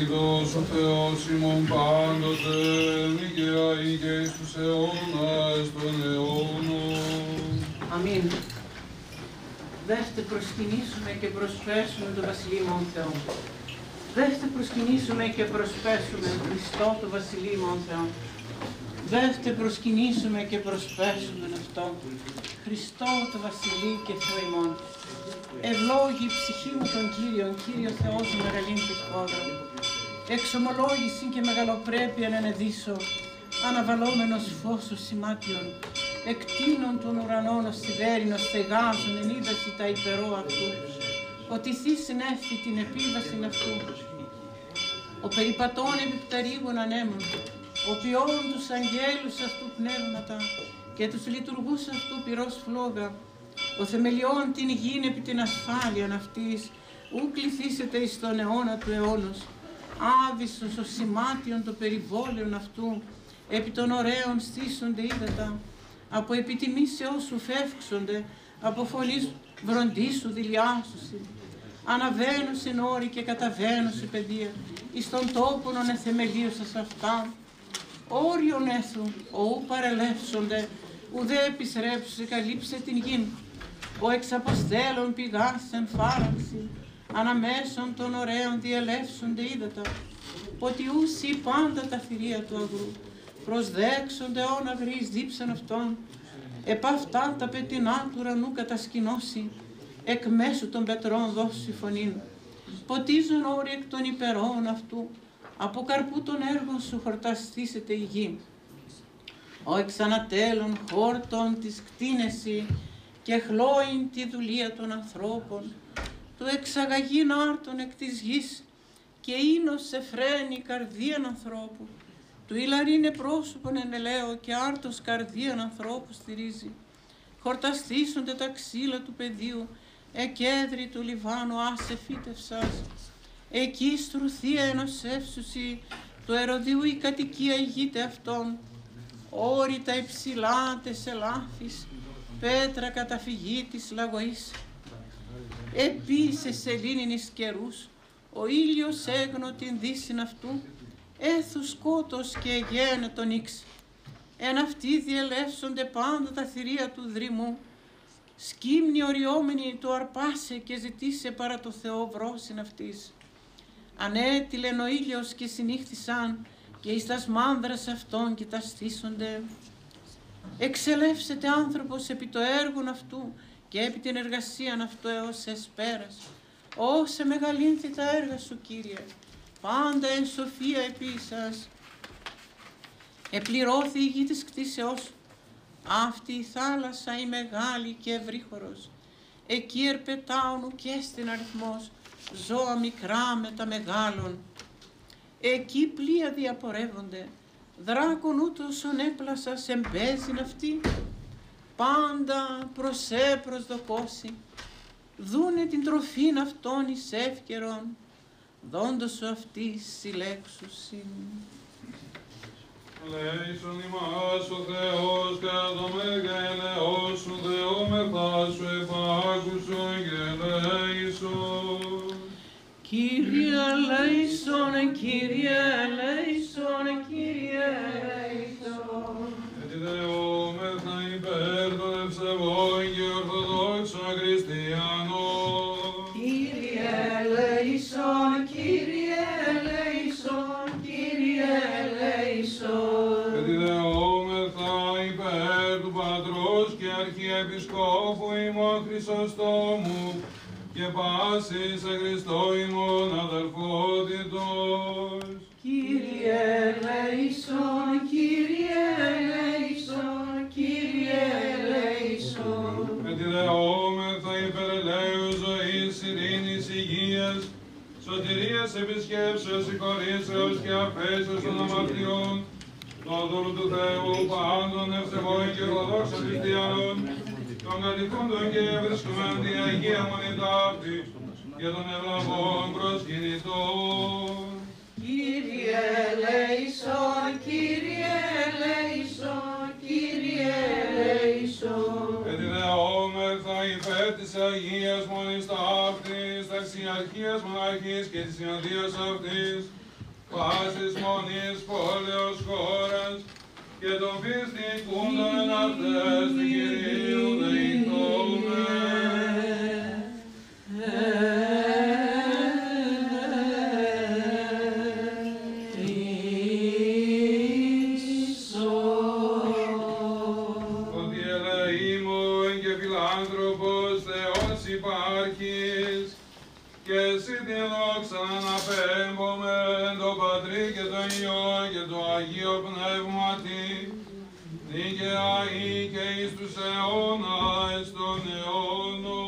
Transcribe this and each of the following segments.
Ευλογητός ο Θεός ημών πάντοτε, νικαία ή και εις τους αιώνας των αιώνων. Αμήν. Δέστε προσκυνήσουμε και προσπέσουμε το Βασιλείο Θεό. Δέστε προσκυνήσουμε και προσπέσουμε Χριστό το Βασιλείο Θεό. Δέστε προσκυνήσουμε και προσπέσουμε αυτό. Χριστό το Βασιλεί και Θεό ημών. Ευλόγη η ψυχή μου τον Κύριον, Κύριο Θεός μου μεγαλύνει της χώρας. Εξομολόγηση και μεγαλοπρέπεια να ενεδίσω, αναβαλόμενος φως σημάτιον, εκτείνων των ουρανών ως σιδέρινο στεγάζουν εν είδαση τα υπερό αυτού, ότι θύσιν έφη την επίβαση αυτού. Ο περιπατών επιπταρίγων ανέμων, ο ποιόν τους αγγέλους αυτού πνεύματα και τους λειτουργούς αυτού πυρός φλόγα, ο θεμελιών την γην επί την ασφάλειαν αυτής, ου κληθήσετε εις τον αιώνα του αιώνος, άβυσος ο σημάτιον το περιβόλαιον αυτού, επί των ωραίων στήσονται ύδατα, από επιτιμήσεώς σου φεύξονται, από φωλής βροντίσου δηλιάσουσι. Αναβαίνω στην όρη και καταβαίνω σε παιδεία, εις τον τόπον ον εθεμελίωσας αυτά, όριον έθου, ου παρελεύσονται, ουδέ επισρέψουσε καλύψε την γην, ο εξαποστέλων πηγάς εν φάραξη, αναμέσων των ωραίων διελεύσονται ύδατα, ότι ούσι πάντα τα θηρία του αγρού, προσδέξονται όν αγρείς δίψαν αυτών, επ' αυτά τα πετεινά του ουρανού κατασκηνώσει, εκ μέσου των πετρών δώσει φωνήν. Ποτίζουν όροι εκ των υπερών αυτού, από καρπού των έργων σου χορταστήσετε η γη. Ο εξανατέλων χόρτων της κτίνεση και χλώειν τη δουλεία των ανθρώπων, του εξαγαγήν άρτων εκ της γης και ίνος σε φρένει καρδίαν ανθρώπου, του ηλαρίνε πρόσωπον ενελαίο και άρτος καρδίαν ανθρώπου στηρίζει. Χορταστήσονται τα ξύλα του πεδίου, εκέδρη του Λιβάνου άσε φύτευσας. Εκεί στρουθία ενός εύσουσι, του ερωδίου η κατοικία ηγείται αυτών. Όρητα υψηλά τεσελάφης, πέτρα καταφυγή της λαγωής. Επίσης σε σελήνινης καιρούς, ο ήλιος έγνω την δύσιν αυτού, έθου σκότος και γένε τον ίξ. Εν αυτοί διελεύσονται πάντα τα θηρία του δρυμού, σκύμνη οριόμενη το αρπάσε και ζητήσε παρά το Θεό βρόσιν αυτής. Ανέτειλεν ο ήλιος και συνήχθησαν και εις τας μάνδρας αυτών και τα στήσονται. Εξελεύσεται άνθρωπος επί το έργον αυτού και επί την εργασίαν αυτού έως εσπέρας. Όσε μεγαλύνθη τα έργα σου Κύριε, πάντα εν σοφία επίσης. Επληρώθη η γη της κτίσεώς σου. Αυτή η θάλασσα η μεγάλη και ευρύχωρος. Εκεί ερπετάουν και στην αριθμός ζώα μικρά με τα μεγάλων. Εκεί πλοία διαπορεύονται. Δράκον ούτως έπλασας σε μπέζιν αυτή. Πάντα προσέ προσδοκώσει. Δούνε την τροφήν αυτών εις εύκαιρον. Δόντος σου αυτή συλλέξουσιν. Λέησον ημάς ο Θεός κατά το μεγαλεός σου Θεόμεθα σου επάκουσον και λέησον. Κύριε ελέησον, Κύριε ελέησον, Κύριε ελέησον. Έτσι δεόμεθα υπέρ των ευσεβών και ορθοδόξων χριστιανών. Κύριε ελέησον, Κύριε ελέησον, Κύριε ελέησον. Έτσι δεόμεθα υπέρ του Πατρός και Αρχιεπισκόπου ημών Χρυσοστόμου και πάσης σε Χριστό ημών σωτηρίας, επισκέψεως, συγχωρήσεως και αφέσεως των αμαρτιών, το δώρο του Θεού πάντων ευσεβών και ορθοδόξων χριστιανών, των κατηχούντων και βρίσκομεν την Αγία Μονή ταύτη και των ευλαβών προσκυνητών. Κύριε ελέησον, Κύριε ελέησον, Κύριε ελέησον. Εδιδεόμεθα υπέρ της Αγίας Μονής ταύτης, της Αρχίας Μοναρχής και της Συνοδείας αυτής, πάσης μονής πόλεως χώρας και των πιστικούντων εν αυτές του Κυρίου Αγίο Πνεύματι δίκαια ή και εις τους αιώνας των αιώνων.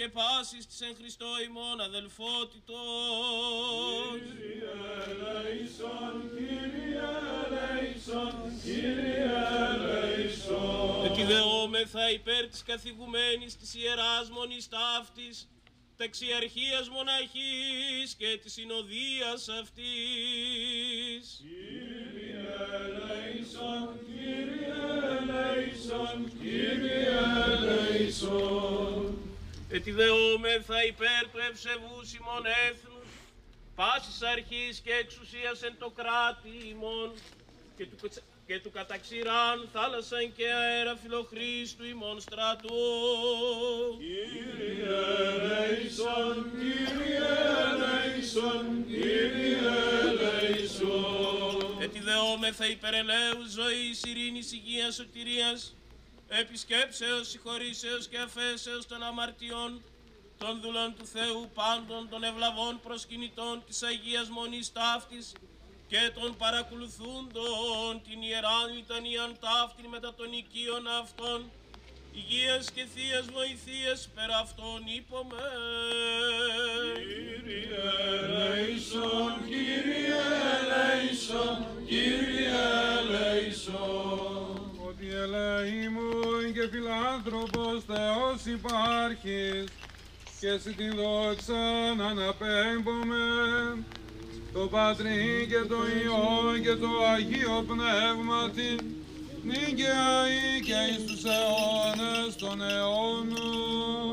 Και πάσης της εν Χριστώ ημών αδελφότητος. Ετι δεόμεθα υπέρ της καθηγουμένης της Ιεράς Μονής Ταύτης, ταξιαρχίας μοναχής και της συνοδείας αυτής. Ετι δεόμεθα υπέρ του ευσεβούς ημών έθνους, πάσης αρχής και εξουσίας εν το κράτη ημών, και του, και του καταξηράν θάλασσαν και αέρα φιλοχρήστου ημών στρατού. Ετι δεόμεθα υπερελαίου ζωής, ειρήνης, υγείας, σωτηρίας, επισκέψεως, συγχωρήσεως και αφέσεως των αμαρτιών, των δουλών του Θεού πάντων των ευλαβών προσκυνητών της Αγίας Μονής Ταύτης και των παρακολουθούντων την Ιεράν Λιτανίαν Ταύτην μετά των οικείων αυτών, υγείας και θείας βοηθείας πέρα αυτών είπαμε. Ότι ελεήμουν και φιλάνθρωπος Θεός υπάρχεις και σε τη δόξα να αναπέμπουμε το Πατρί και το Υιό και το Αγίο Πνεύματι νίκαια ή και εις τους αιώνες των αιώνων.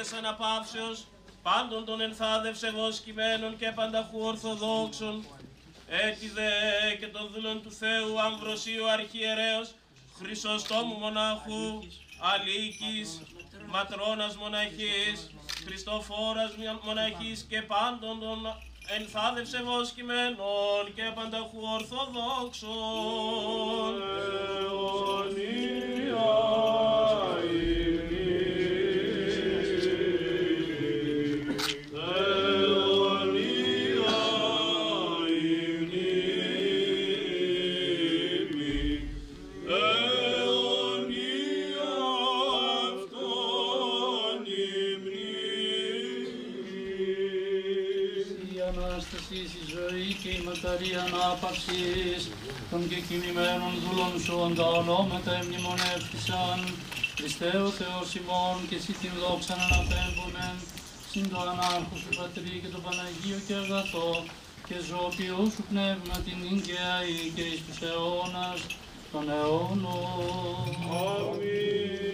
Και μακαρίας αναπαύσεως πάντων των ενθάδευσε εγώ κειμένων και πανταχού ορθοδόξων. Έτσι δε και των δούλων του Θεού Αμβροσίου Αρχιερέως Χρυσοστόμου μοναχού Αλίκης Ματρώνας μοναχής Χριστοφόρας μοναχής και πάντων των ενθάδευσε βοσκημένων και πανταχού ορθοδόξων. Ονόματα εμνημονεύτησαν. Χριστέ ο Θεός ημών και εσύ την δόξα να αναπέμπομεν συν το ανάρχος σου Πατρί και το Παναγίο και αγαθό και ζωοποιό σου πνεύμα την ίγκαια ή και εις τους αιώνας των αιώνων. Glory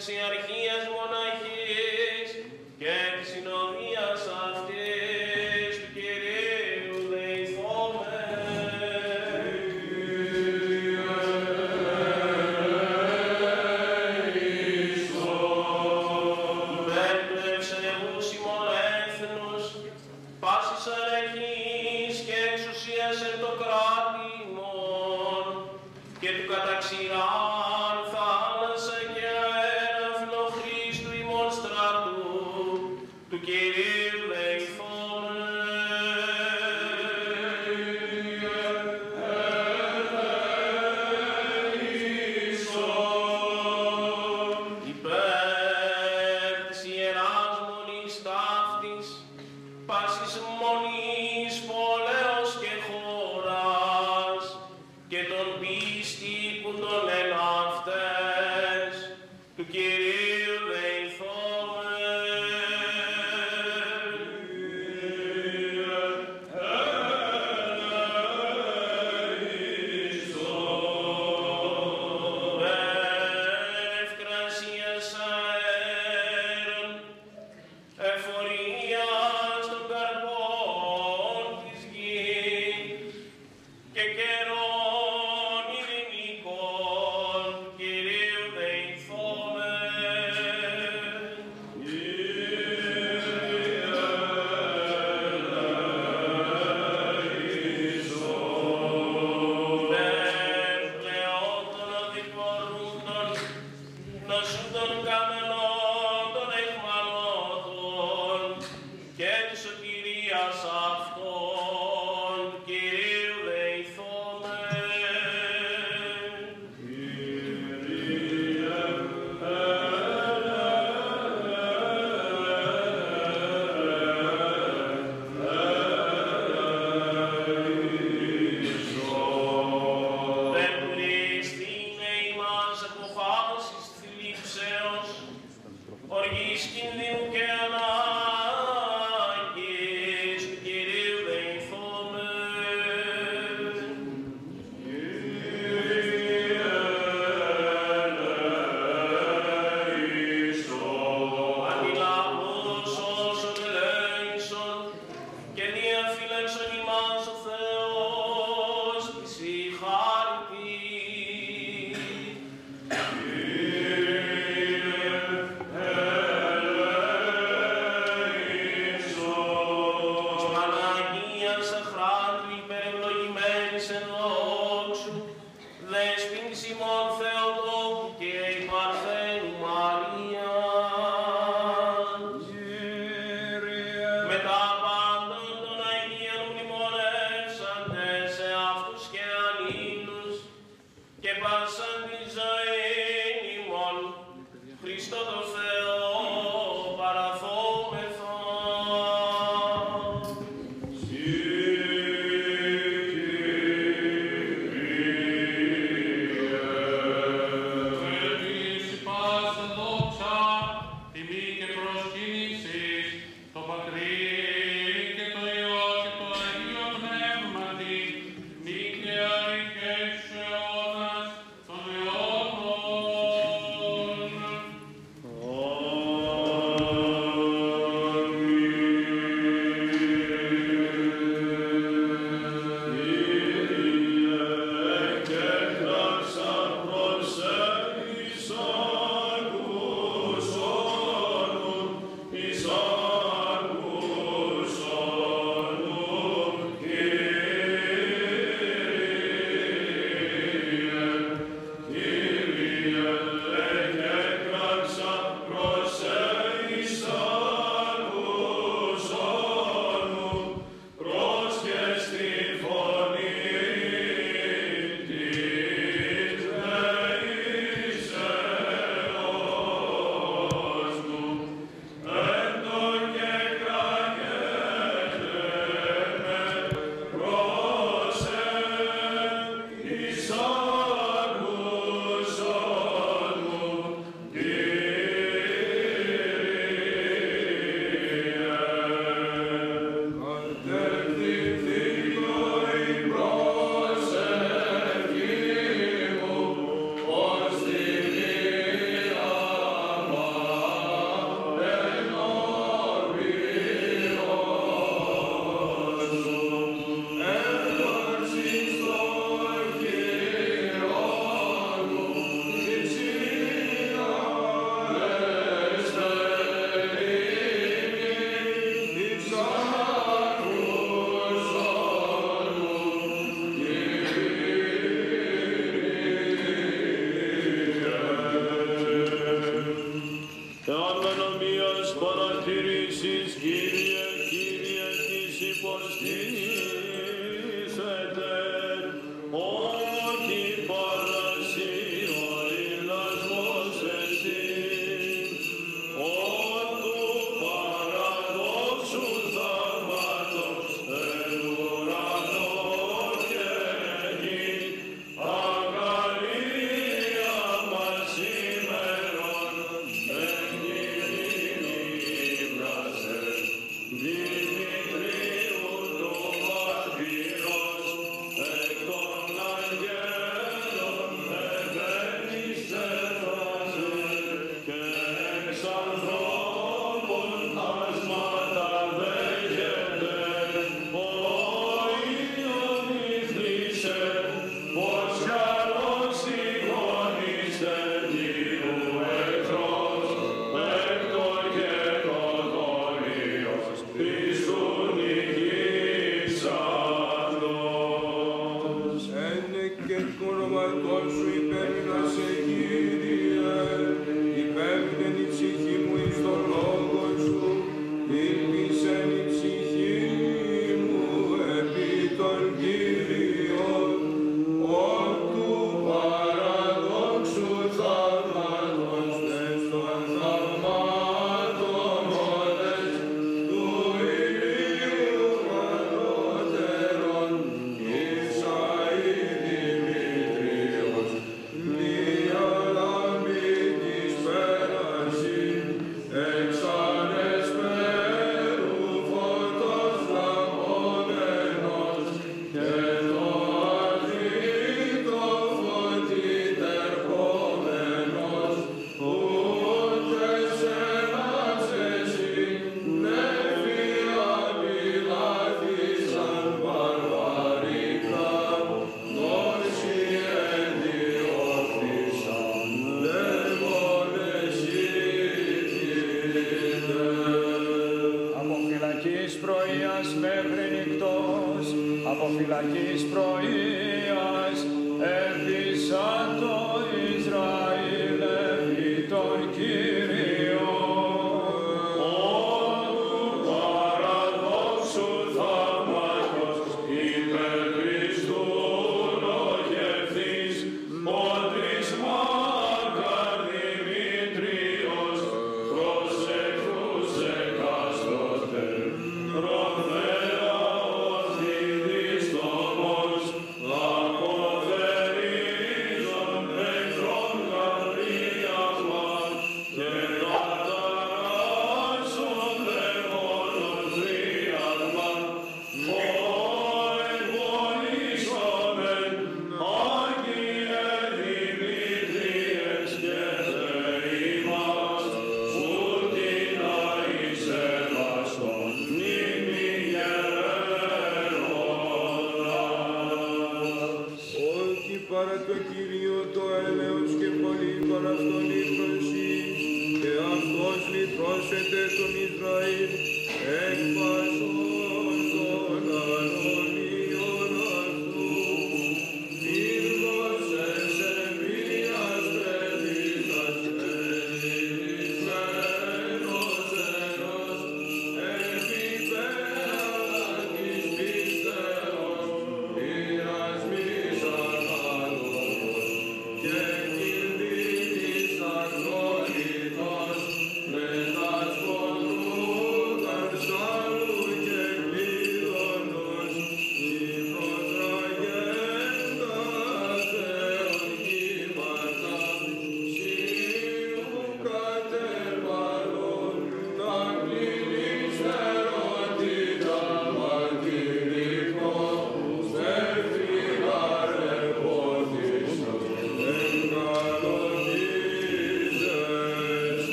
Ταύτης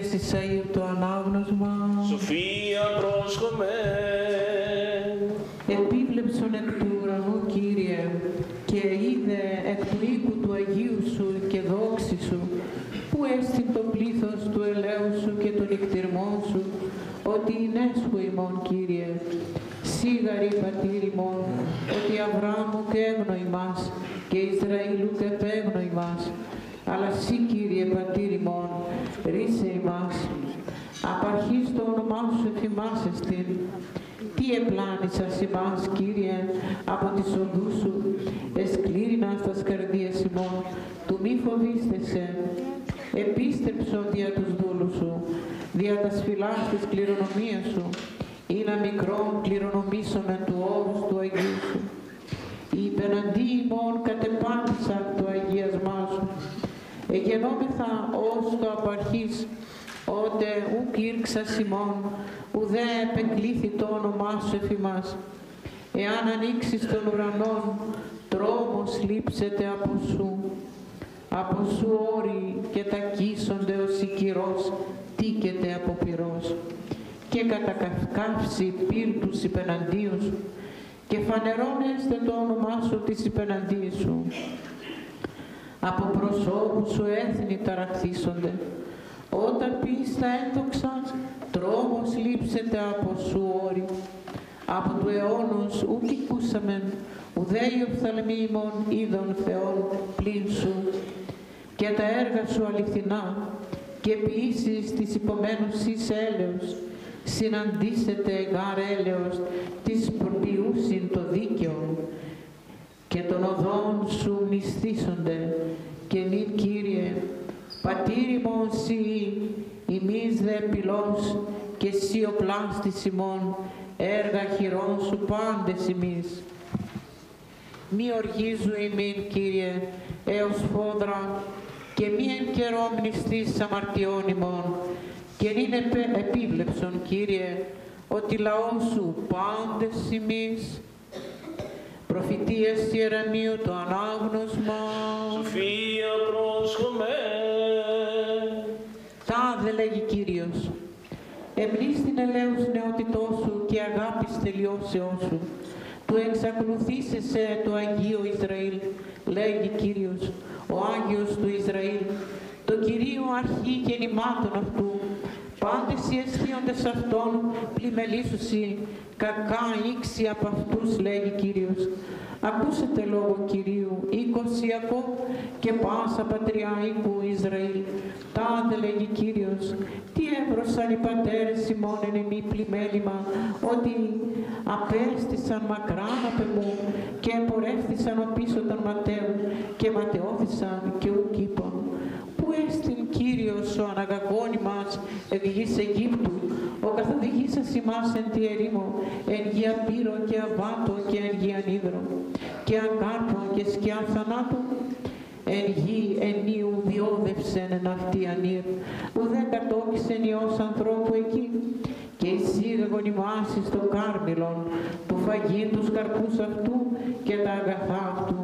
Προφητείας Ισαΐου Από Σου όροι και τα κίσονται ως οικυρός, τίκεται από πυρός. Και κατακαυκάυσει πύρτους υπεναντίους Σου, και φανερώνεστε το όνομά Σου της υπεναντίας Σου. Από προσώπου Σου έθνη ταραχθήσονται. Όταν πεις τα ένδοξα, τρόμος λείψεται από Σου όρη. Από του αιώνος ουκ οικούσαμεν, ουδέ οι οφθαλμοί ημών είδων Θεών πλην Σου. Και τα έργα Σου αληθινά, και ποιήσεις της υπομένουσης έλεος, συναντήσετε γάρ έλεος της προποιούσιν το δίκαιο και των οδών σου μισθήσονται και νυν Κύριε πατήρι μου σύ ημείς δε πυλός και σύ ο πλάστης ημών έργα χειρών σου πάντες ημείς. Μη οργίζου ημίν Κύριε έως φόδρα και μη εν καιρό μνηστής αμαρτιών ημών και νυν επέ- επίβλεψον Κύριε ότι λαό σου πάντες ημείς. Προφητείες Ιεραμείου το ανάγνωσμα. Σοφία πρόσχομαι. τάδε λέγει Κύριος εμπλής την ελέους νεότητός σου και αγάπης τελειώσεώς σου. Του εξακολουθήσεσαι το Αγίο Ισραήλ λέγει Κύριος ο Άγιος του Ισραήλ το Κυρίο αρχή γεννημάτων αυτού πάντες οι αισθίοντες αυτών πλημελήσουσι κακά ήξη από αυτούς λέγει Κύριος Ακούσετε λόγο Κυρίου, οίκος Ιακώβ και πάσα πατριά οίκου Ισραήλ. Τάδε λέγει Κύριος, τι έβρωσαν οι πατέρες ημών εν εμεί πλημέλημα, ότι απέστησαν μακράν απ' εμού και εμπορεύθησαν ο πίσω των ματέων και ματαιώθησαν και ουκ είπαν. Πού έστειν Κύριος ο αναγαγόνι μας εκ γης Αιγύπτου, ο καθοδηγήσας ημάς εν τη ερήμο, εν γη πύρο και αβάτο και εν γη ανίδρο, και αγκάρπο και σκιά θανάτου, εν γη ενίου διόδευσεν εν αυτή ανήρ, ουδέ κατόκισεν ιός ανθρώπου εκεί, και εισήγαγον ημάς εις το κάρμιλον, του φαγήν τους καρπούς αυτού και τα αγαθά αυτού,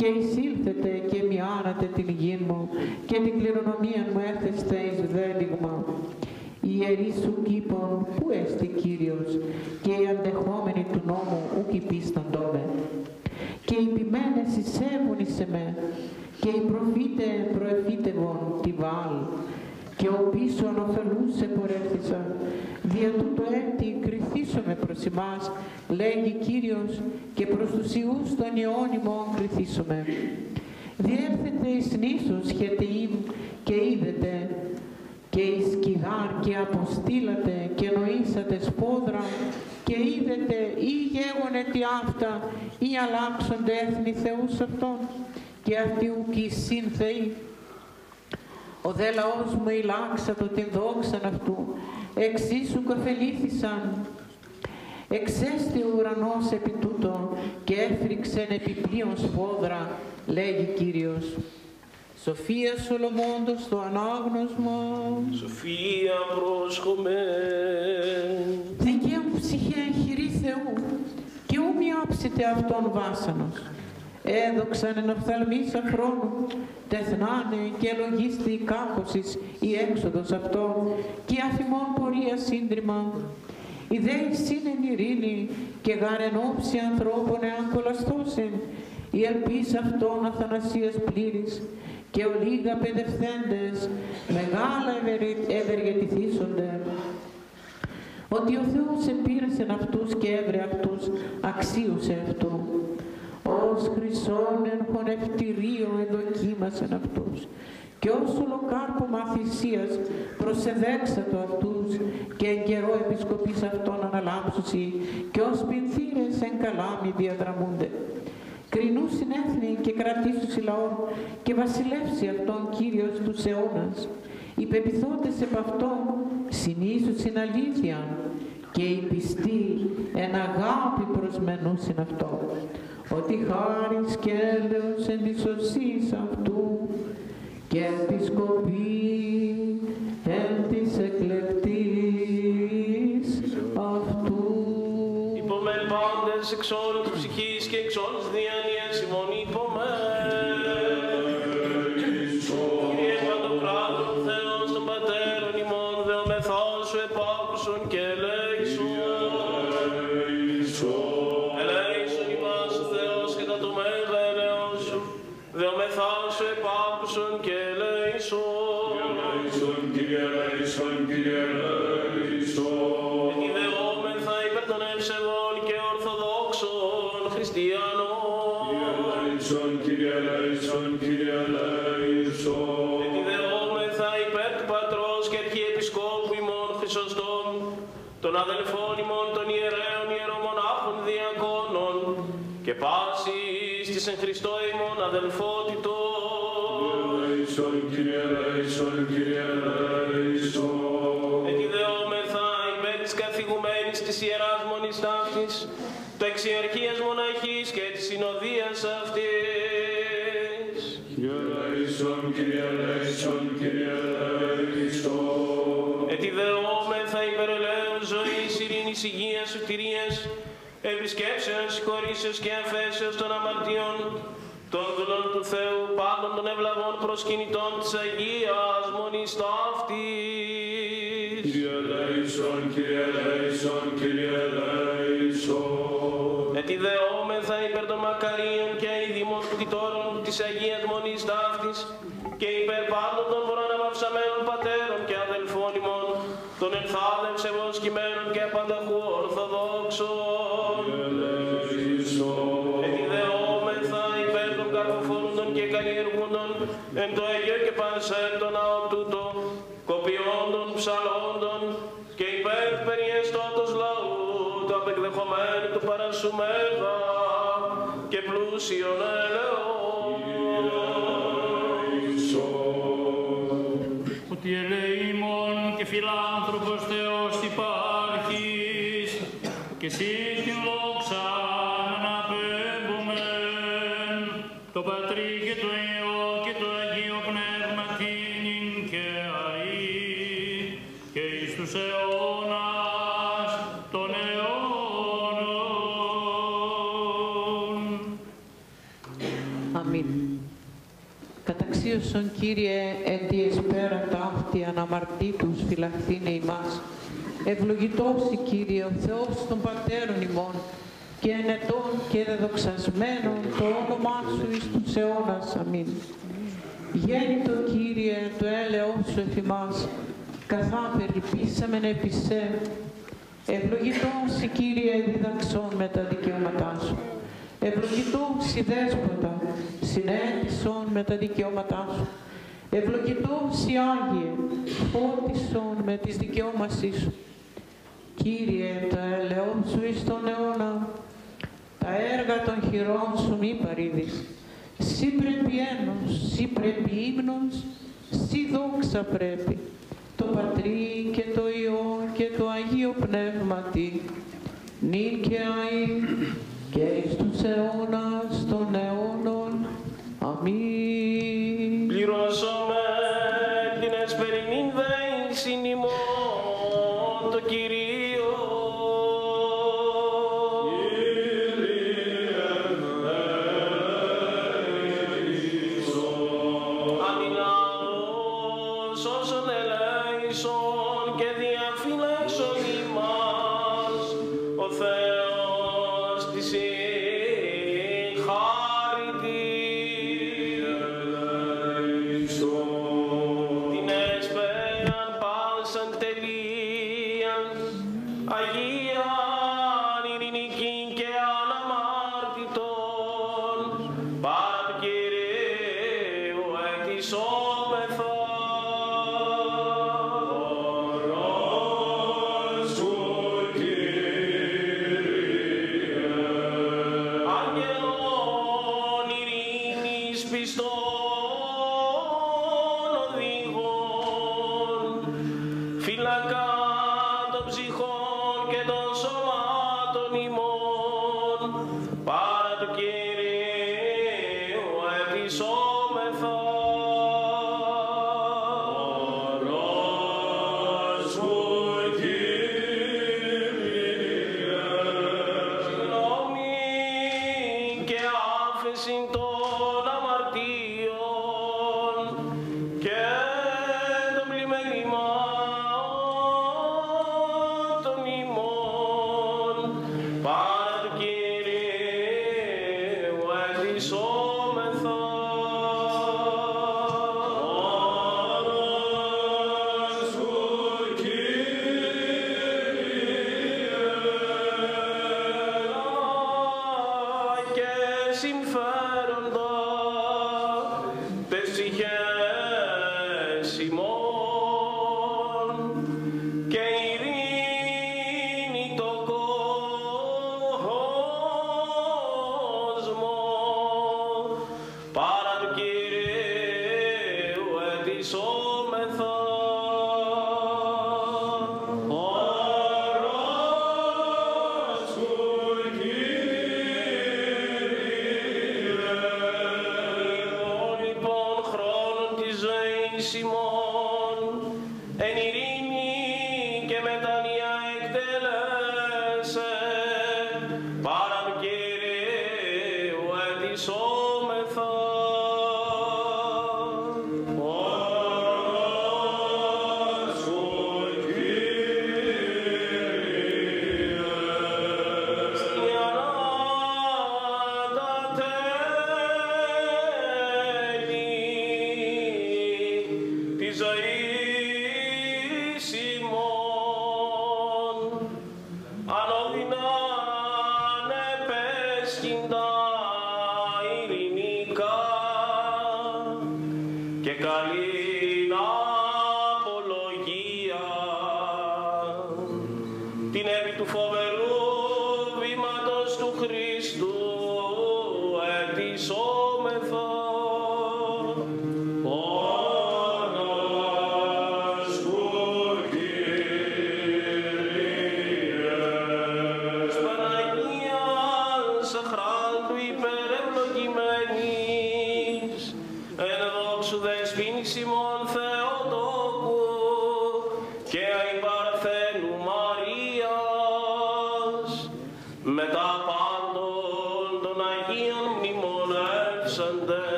και εισήλθετε και μοιάρατε την γη μου και την κληρονομία μου έθεστε εις βέλιγμα. Οι ιερείς σου κήπων, πού έστι Κύριος, και οι αντεχόμενοι του νόμου ουκ υπίσταντό με. Και οι ποιμένες εισέβουν εις εμέ, και οι προφήτε προεφήτευον τη βάλ, και ο πίσω ανοφελούσε πορεύθησαν. Δια τούτο έτη κριθήσομαι προς εμάς, λέγει Κύριος, και προς τους ιούς των ιώνυμων κριθήσομαι. Διέρθετε εις νήσους χετεΐμ και είδετε, και εις κιδάρ και αποστήλατε και νοήσατε σπόδρα και είδετε ή γέγονε τι αυτά ή αλλάξονται έθνη θεούς αυτών και αυτοί ουκ εισήν θεοί. Ο δε λαός μου ηλάξατο την δόξαν αυτού, εξίσου κοφελήθησαν. Εξέστη ο ουρανός επί τούτο και έφρυξεν επιπλέον σπόδρα, λέγει Κύριος. Σοφία Σολομώντος το ανάγνωσμα, Σοφία πρόσχομαι. δικαίων ψυχέ χειρή Θεού και ου μη άψετε αυτόν βάσανος. Έδοξαν εν οφθαλμής αφρόνου, τεθνάνε και λογίστη η κάκωσης η έξοδος αυτών και αφημών πορεία σύντριμα. Η δέης σύνεν ειρήνη και γάρεν όψη ανθρώπων εάν κολαστώσεν, η ελπίς αυτών αθανασίας πλήρης και ο λίγα παιδευθέντες μεγάλα ευερε- ευεργετηθήσονται ότι ο Θεός επήρεσεν αυτούς και έβρε αυτούς αξίουσε αυτού. Ως χρυσόν εν χωνευτηρίο εδοκίμασεν αυτούς και ως ολοκάρπομα θυσίας προσεδέξατο αυτούς και εν καιρό επισκοπής αυτών αναλάμψουσι και ως πινθύρες εν καλάμι διαδραμούνται. Κρινούς συνέθνη και κρατήσουσι λαών και βασιλεύσει αυτόν Κύριος τους αιώνας. Οι πεπιθόντες επ' αυτόν συνήσου στην αλήθεια και η πιστή εν αγάπη προσμενούσιν αυτό, ότι χάρις και έλεος εν της οσής αυτού και επισκοπή εν της εκλεκτής αυτού. Υπομεν πάντες εξ όλου τους ψυχής και εξ όλης διάνοίας ημών υπομεν. Εξιαρχίας μοναχής και της συνοδείας αυτής. Ετιδεόμεθα υπερελαίων ζωής, ειρήνης, υγείας, σωτηρίας, επισκέψεως, συγχωρήσεως και αφέσεως των αμαρτιών, των δούλων του Θεού, πάντων των ευλαβών προσκυνητών της Αγίας Μονής Ταύτης. Κύριε εν τη εσπέρα ταύτη αναμαρτήτους φυλαχθήνε ημάς. Ευλογητός η Κύριε ο Θεός των Πατέρων ημών και ενετών και δεδοξασμένων το όνομά Σου εις τους αιώνας. Αμήν. Γέννητο Κύριε το έλεος Σου εφ' ημάς, καθά περιπίσαμεν επί σε. Ευλογητός η Κύριε διδαξών με τα δικαιώματά Σου. Ευλογητός η Δέσποτα, συνέτησον με τα δικαιώματά Σου. Ευλογητός η Άγιε, φώτισον με τις δικαιώμασή Σου. Κύριε, το έλεος Σου εις τον αιώνα, τα έργα των χειρών Σου μη παρήδεις. Σύ πρέπει ένος, Σύ πρέπει ύμνος, Σύ δόξα πρέπει. Το Πατρί και το Υιό και το Αγίο Πνεύματι, νυν και αεί, και εις τους αιώνας των αιώνων. Αμήν. Πληρώσαμε την εσπερινήν δέησιν ημών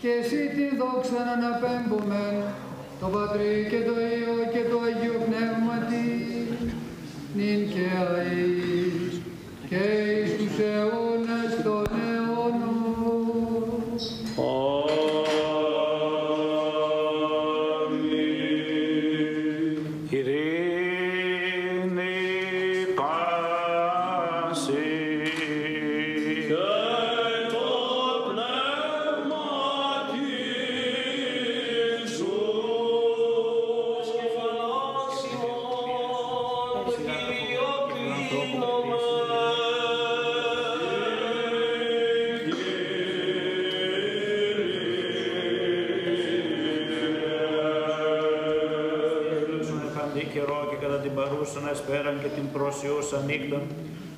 και εσύ τη δόξα να αναπέμπουμε το Πατρί και το Υιό και το Αγίο Πνεύματι νυν και αείς και εις τους αιώνας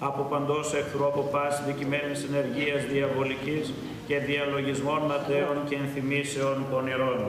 από παντός εχθρού, από πάση δικημένης ενεργείας διαβολικής και διαλογισμών ματέων και ενθυμίσεων πονηρών.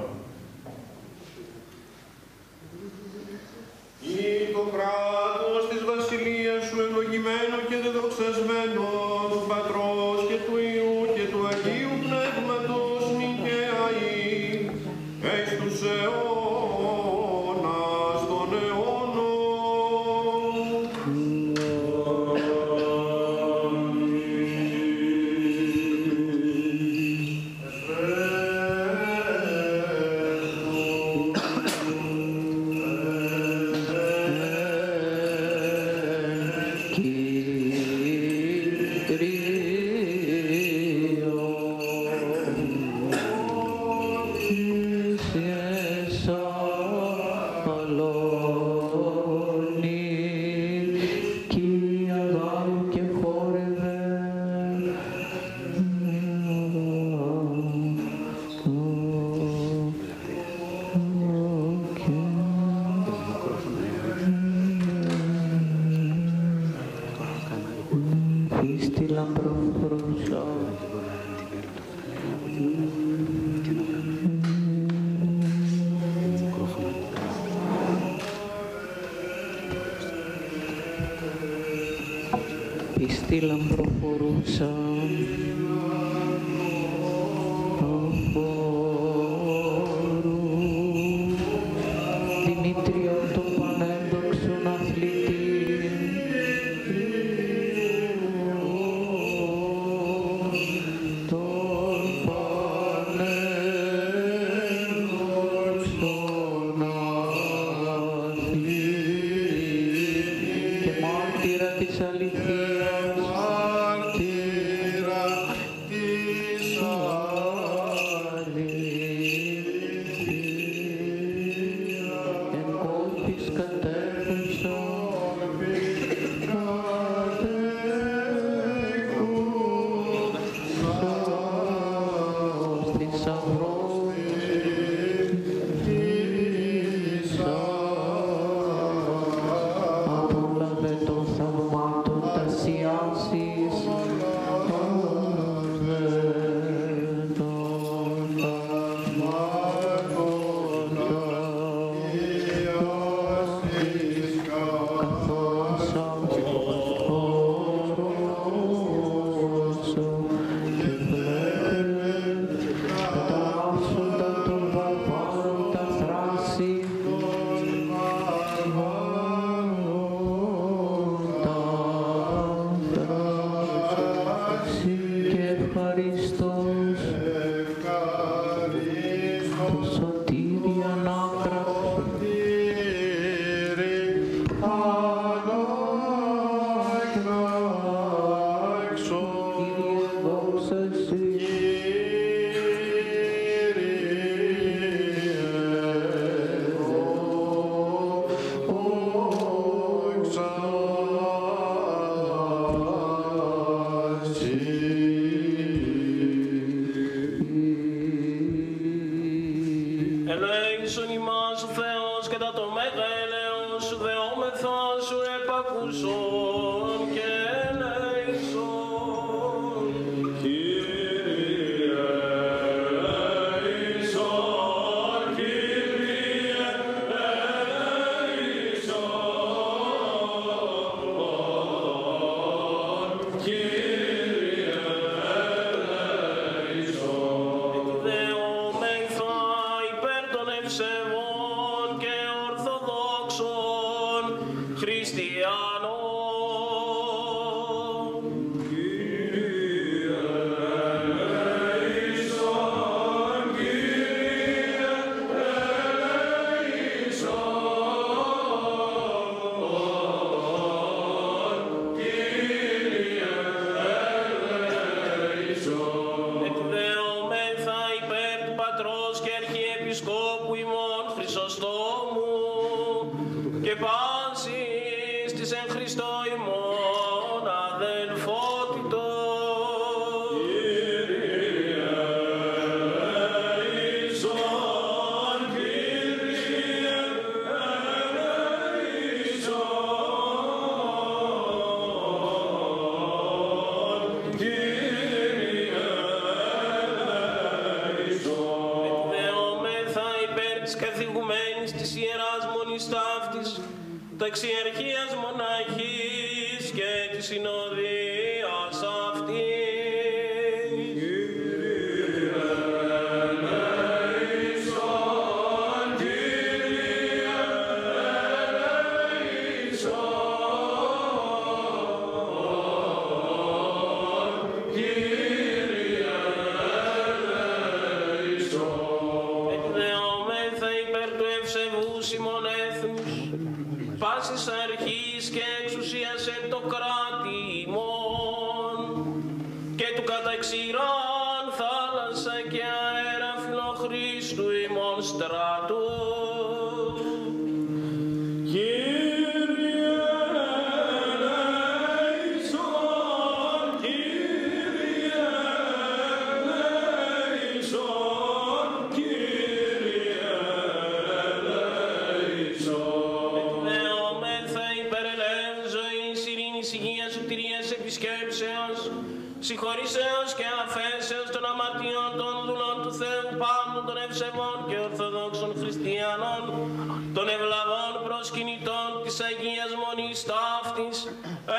της,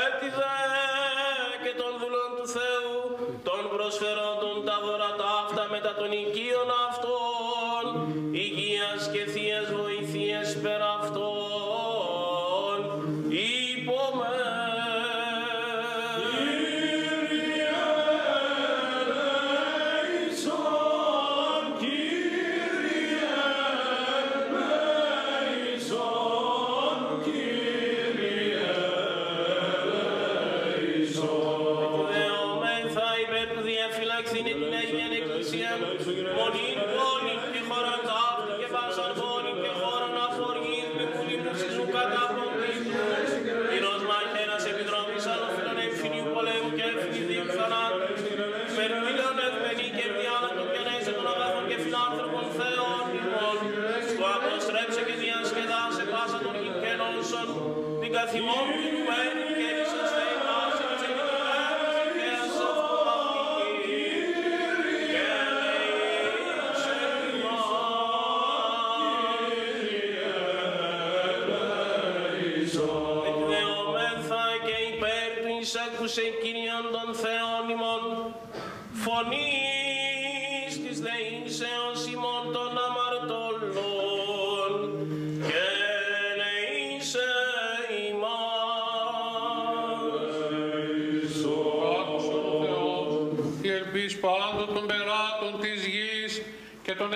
έτιδε και των δουλών του Θεού, των προσφερόντων τα δωρατά αυτά μετά των οικείων αυτών, υγείας και θείας βοηθείας περά Simón?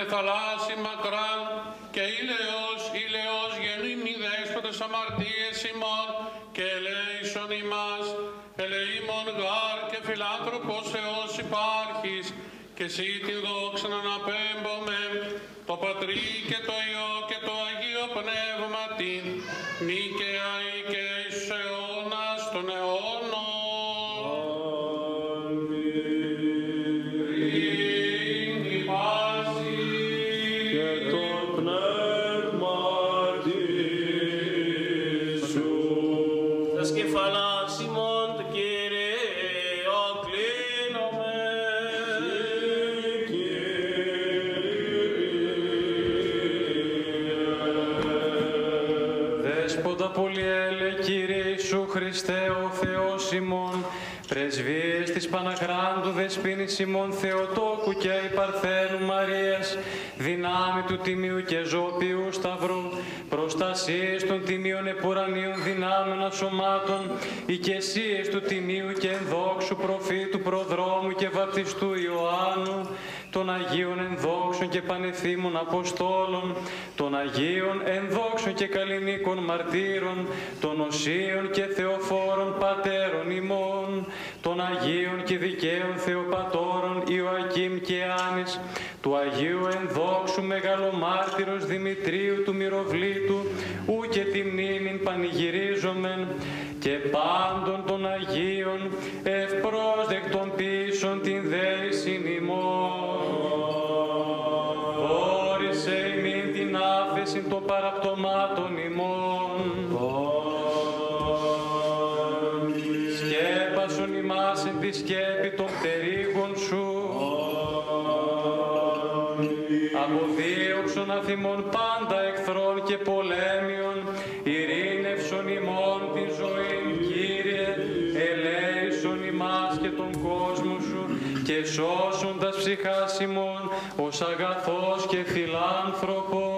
Εθαλάσσι μακράν και ήλαιος, ήλαιος γεννήν μη δέσποτες αμαρτίες ημών και ελέησον ημάς, ελεήμων γάρ και φιλάνθρωπος Θεός υπάρχεις και εσύ την δόξα να αναπέμπομε το Πατρί και το Υιό Τιμίων Επουρανίων δυνάμεων σωμάτων, οικεσίες του Τιμίου και ενδόξου προφήτου προδρόμου και βαπτιστού Ιωάννου, των Αγίων ενδόξων και πανεθήμων Αποστόλων, των Αγίων ενδόξων και καλλινίκων μαρτύρων, των Οσίων και Θεοφόρων Πατέρων ημών, των Αγίων και δικαίων Θεοπατώρων Ιωακήμ και Άνης, του Αγίου ενδόξου μεγαλομάρτυρος Δημητρίου του Μυροβλήτου, ου και τη μνήμην πανηγυρίζομεν, και πάντων των Αγίων ευπρόσδεκτων πίσων την δέησιν ημών. Όρισε ημίν την άφεση των παραπτωμάτων ημών. Σκέπασον ημάς εν τη σκέπη των Αποδίωξον αθημών πάντα εχθρών και πολέμιων, ειρήνευσον ημών την ζωή, Κύριε, ελέησον ημάς και τον κόσμο σου και σώσον τας ψυχάς ημών ως αγαθός και φιλάνθρωπος.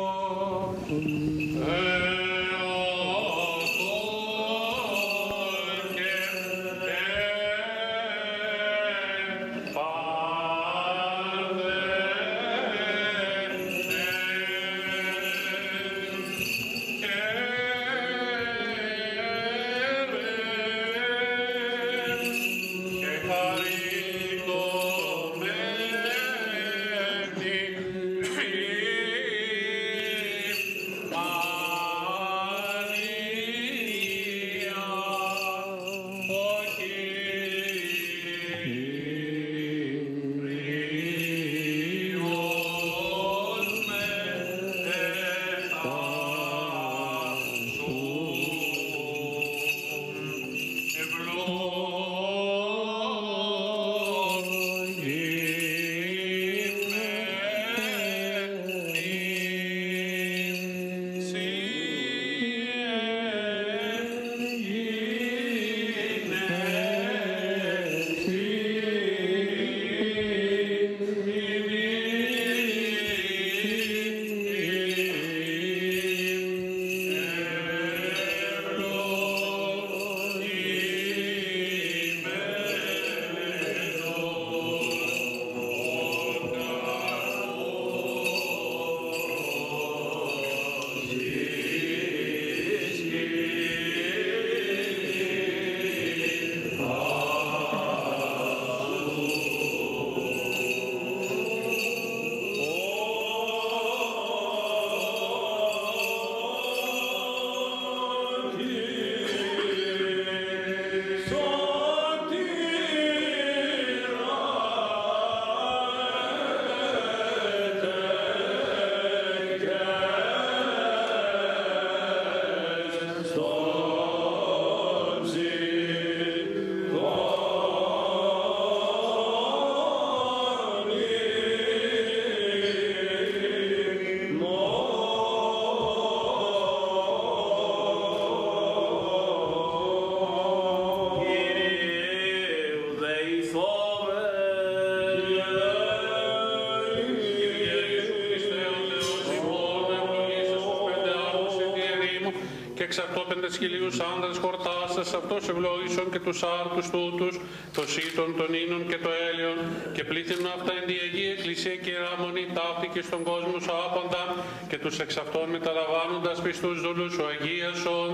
Πεντεσχυλίους άνδρες χορτάσας, αυτός ευλόγησον και τους άρτους τούτους, το σύτον, τον ίνων και το έλιον, και πλήθυνον αυτά εν διεγή εκκλησία και ράμονη ταύτη και στον κόσμο σου άποντα, και τους εξ αυτών μεταλαμβάνοντας πιστούς δούλους ο Αγίασον,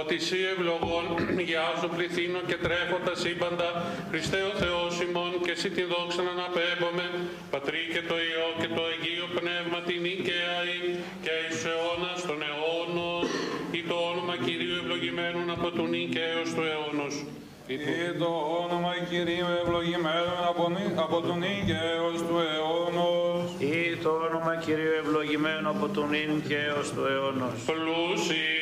ότι εσύ ευλογών γεια σου πληθύνω και τρέφοντα σύμπαντα, Χριστέ ο Θεός ημών και εσύ την δόξα να αναπέμπομαι, Πατρί και το Υιό και από του νίκαιος του αιώνος. Ή το όνομα Κυρίου ευλογημένων από, νη- από τον νίκαιος του αιώνος. Ή το όνομα Κυρίου ευλογημένο από τον ίν και έως του αιώνος. Πλούσιοι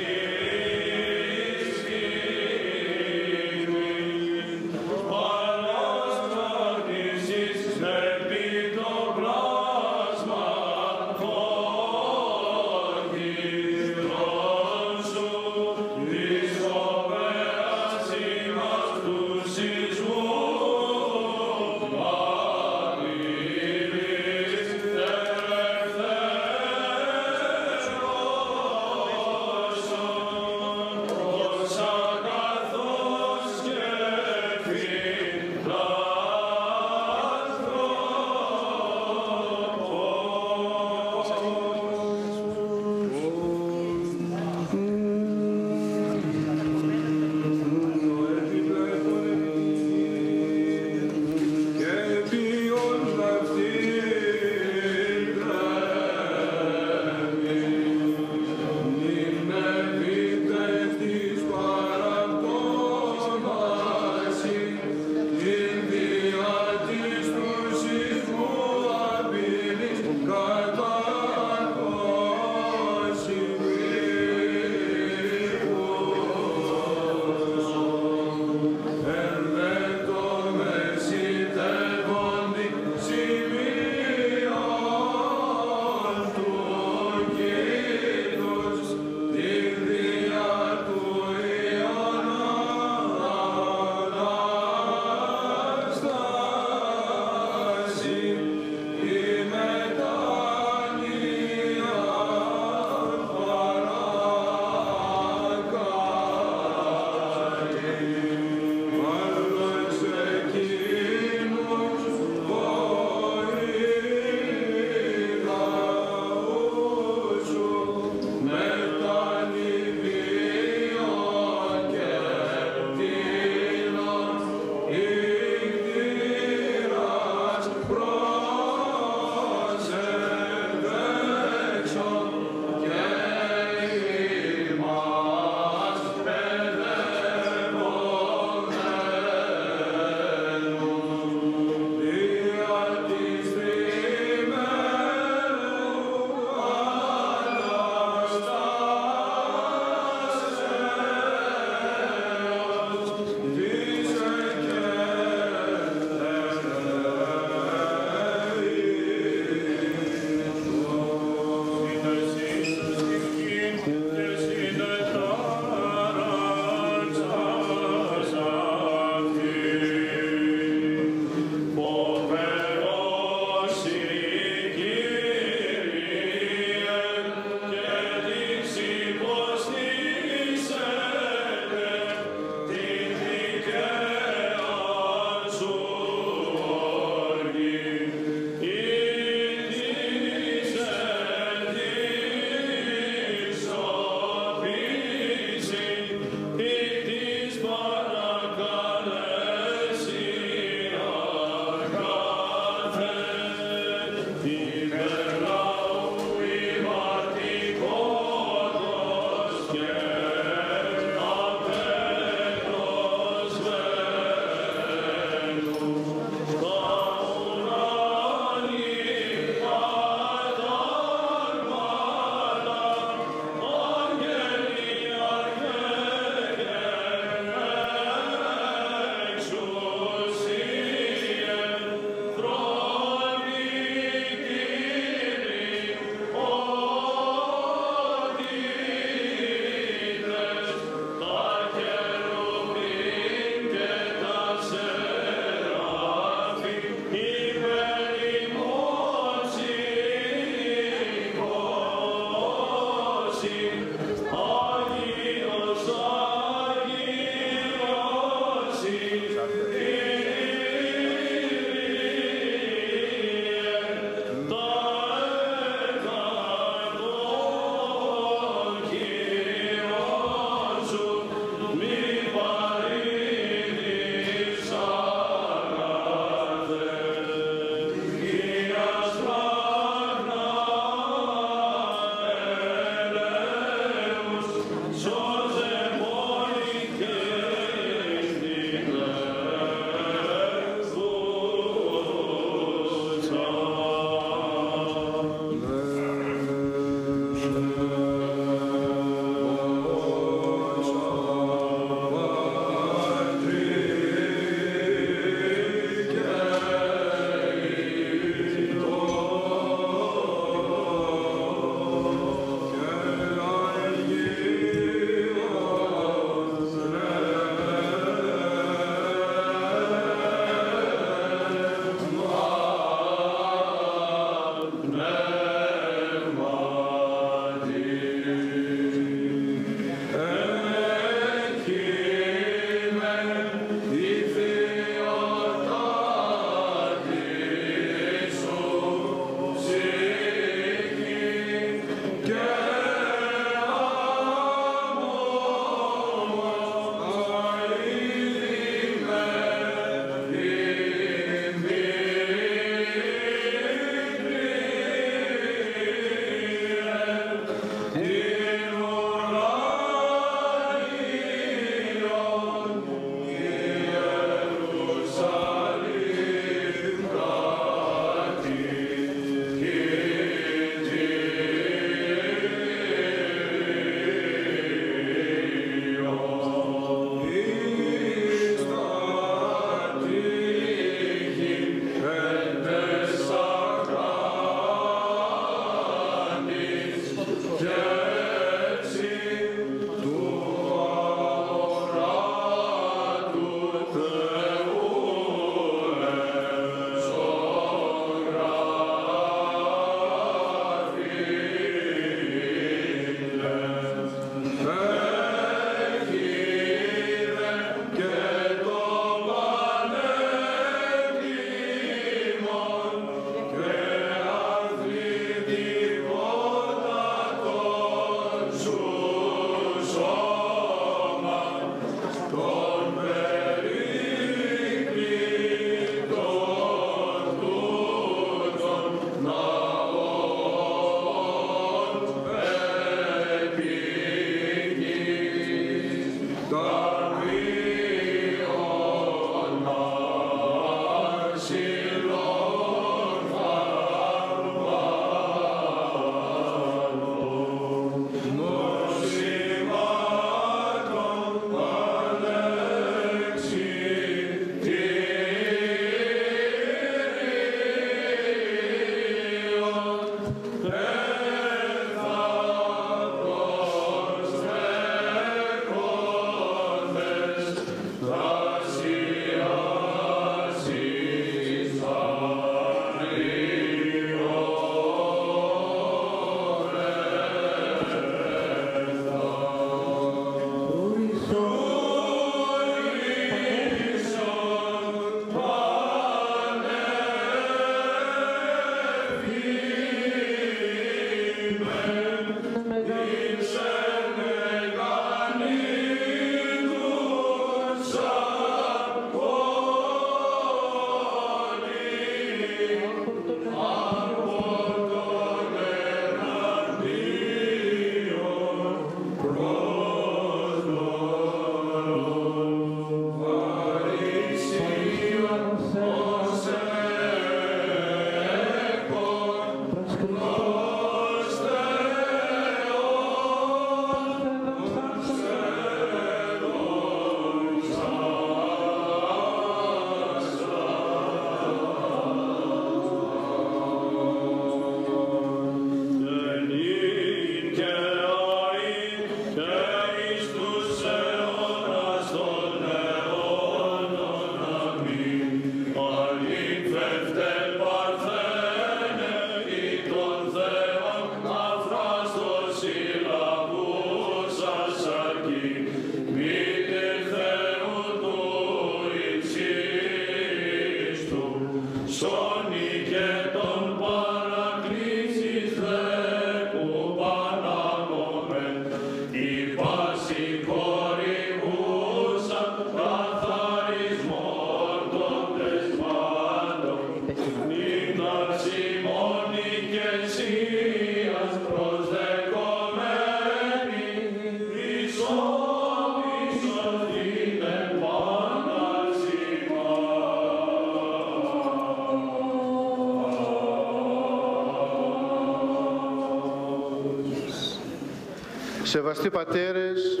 Σεβαστοί πατέρες,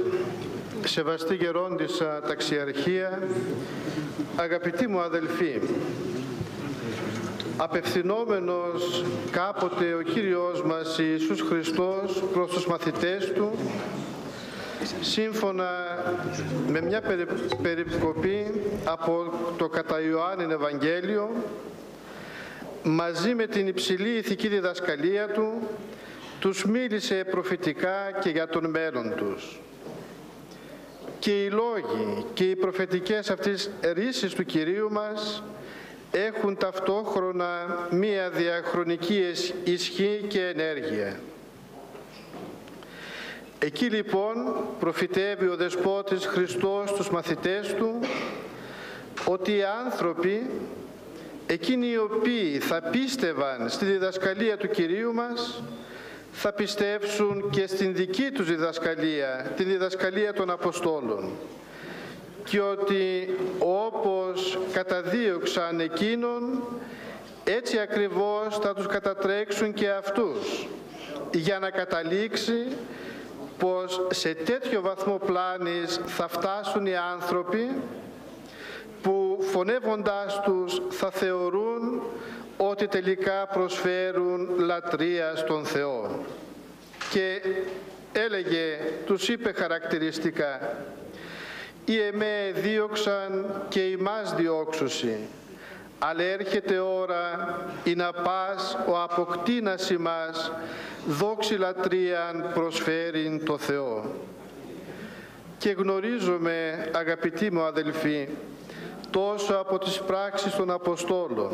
σεβαστή γερόντισσα ταξιαρχία, αγαπητοί μου αδελφοί, απευθυνόμενος κάποτε ο Κύριος μας Ιησούς Χριστός προς τους μαθητές Του, σύμφωνα με μια περι- περικοπή από το κατά Ιωάννην Ευαγγέλιο, μαζί με την υψηλή ηθική διδασκαλία Του, τους μίλησε προφητικά και για τον μέλλον τους. Και οι λόγοι και οι προφητικές αυτής ρίσεις του Κυρίου μας έχουν ταυτόχρονα μία διαχρονική εσ- ισχύ και ενέργεια. Εκεί λοιπόν προφητεύει ο Δεσπότης Χριστός τους μαθητές Του ότι οι άνθρωποι, εκείνοι οι οποίοι θα πίστευαν στη διδασκαλία του Κυρίου μας, θα πιστεύσουν και στην δική τους διδασκαλία, την διδασκαλία των Αποστόλων. Και ότι όπως καταδίωξαν εκείνον, έτσι ακριβώς θα τους κατατρέξουν και αυτούς, για να καταλήξει πως σε τέτοιο βαθμό πλάνης θα φτάσουν οι άνθρωποι που φωνεύοντάς τους θα θεωρούν ότι τελικά προσφέρουν λατρεία στον Θεό. Και έλεγε, τους είπε χαρακτηριστικά «Οι εμέ δίωξαν και ημάς διώξουσι, αλλά έρχεται ώρα ή να πας ο αποκτήνας ημάς, δόξη λατρείαν προσφέρειν το Θεό». Και γνωρίζουμε, αγαπητοί μου αδελφοί, τόσο από τις πράξεις των Αποστόλων,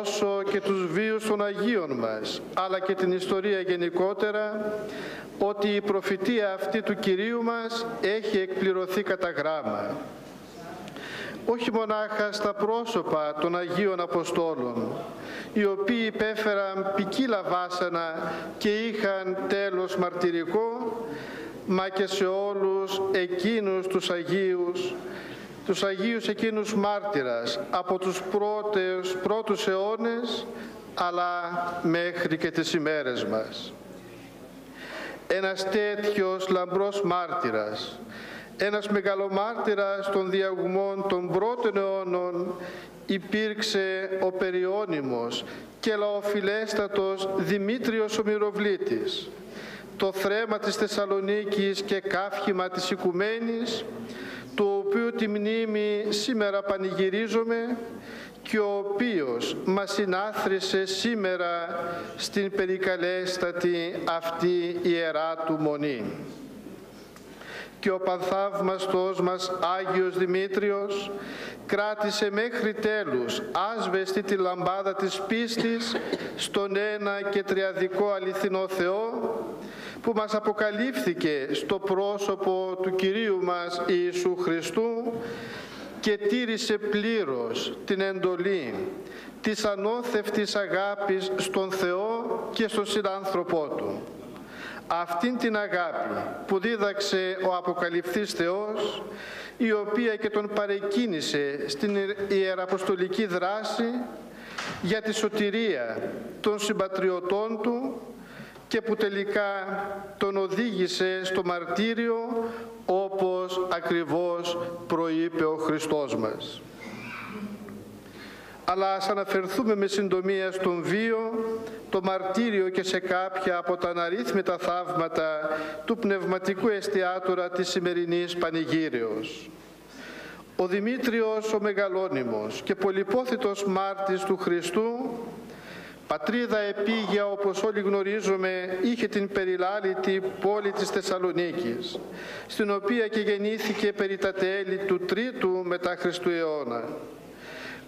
όσο και τους βίους των Αγίων μας, αλλά και την ιστορία γενικότερα, ότι η προφητεία αυτή του Κυρίου μας έχει εκπληρωθεί κατά γράμμα. Όχι μονάχα στα πρόσωπα των Αγίων Αποστόλων, οι οποίοι υπέφεραν ποικίλα βάσανα και είχαν τέλος μαρτυρικό, μα και σε όλους εκείνους τους Αγίους, τους Αγίους εκείνους μάρτυρας από τους πρώτους, πρώτους αιώνες αλλά μέχρι και τις ημέρες μας. Ένας τέτοιος λαμπρός μάρτυρας, ένας μεγαλομάρτυρας των διαγουμών των πρώτων αιώνων υπήρξε ο περιώνυμος και λαοφιλέστατος Δημήτριος ο Μυροβλήτης. Το θρέμα της Θεσσαλονίκης και κάφημα της Οικουμένης το οποίο τη μνήμη σήμερα πανηγυρίζουμε και ο οποίος μας συνάθρησε σήμερα στην περικαλέστατη αυτή ιερά του Μονή. Και ο πανθαύμαστος μας Άγιος Δημήτριος κράτησε μέχρι τέλους άσβεστη τη λαμπάδα της πίστης στον ένα και τριαδικό αληθινό Θεό που μας αποκαλύφθηκε στο πρόσωπο του Κυρίου μας Ιησού Χριστού και τήρησε πλήρως την εντολή της ανώθευτης αγάπης στον Θεό και στον συνάνθρωπό Του. Αυτήν την αγάπη που δίδαξε ο Αποκαλυφθής Θεός, η οποία και τον παρεκκίνησε στην Ιεραποστολική δράση για τη σωτηρία των συμπατριωτών Του και που τελικά τον οδήγησε στο μαρτύριο όπως ακριβώς προείπε ο Χριστός μας. Αλλά ας αναφερθούμε με συντομία στον βίο, το μαρτύριο και σε κάποια από τα αναρρύθμιτα θαύματα του πνευματικού εστιατόρα της σημερινής Πανηγύριος. Ο Δημήτριος ο Μεγαλόνυμος και πολυπόθητος μάρτης του Χριστού Πατρίδα επίγεια όπως όλοι γνωρίζουμε είχε την περιλάλητη πόλη της Θεσσαλονίκης στην οποία και γεννήθηκε περί τα τέλη του τρίτου μετά Χριστού αιώνα.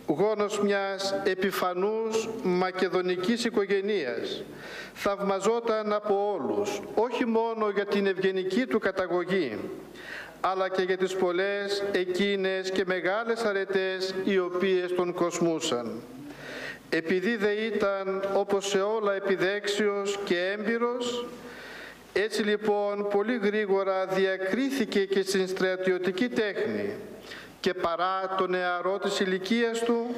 Γόνος μιας επιφανούς μακεδονικής οικογενείας θαυμαζόταν από όλους όχι μόνο για την ευγενική του καταγωγή αλλά και για τις πολλές εκείνες και μεγάλες αρετές οι οποίες τον κοσμούσαν. Επειδή δε ήταν όπως σε όλα επιδέξιος και έμπειρος, έτσι λοιπόν πολύ γρήγορα διακρίθηκε και στην στρατιωτική τέχνη και παρά το νεαρό της ηλικίας του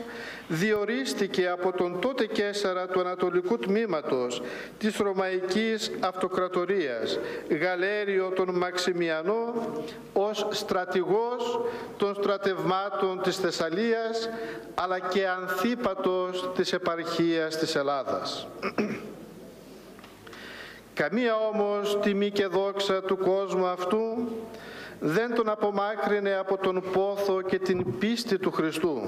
διορίστηκε από τον τότε Κέσαρα του Ανατολικού Τμήματος της Ρωμαϊκής Αυτοκρατορίας Γαλέριο τον Μαξιμιανό ως στρατηγός των στρατευμάτων της Θεσσαλίας αλλά και ανθίπατος της επαρχίας της Ελλάδας. Καμία όμως τιμή και δόξα του κόσμου αυτού δεν τον απομάκρυνε από τον πόθο και την πίστη του Χριστού.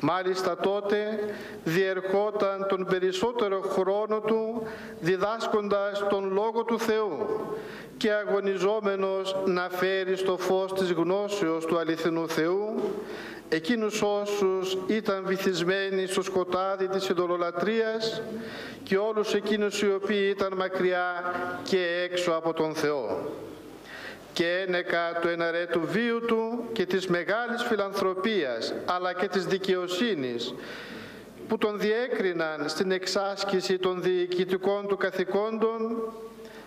Μάλιστα τότε διερχόταν τον περισσότερο χρόνο του διδάσκοντας τον Λόγο του Θεού και αγωνιζόμενος να φέρει στο φως της γνώσεως του αληθινού Θεού εκείνους όσους ήταν βυθισμένοι στο σκοτάδι της ειδωλολατρίας και όλους εκείνους οι οποίοι ήταν μακριά και έξω από τον Θεό και ένεκα του εναρέτου βίου του και της μεγάλης φιλανθρωπίας αλλά και της δικαιοσύνης που τον διέκριναν στην εξάσκηση των διοικητικών του καθηκόντων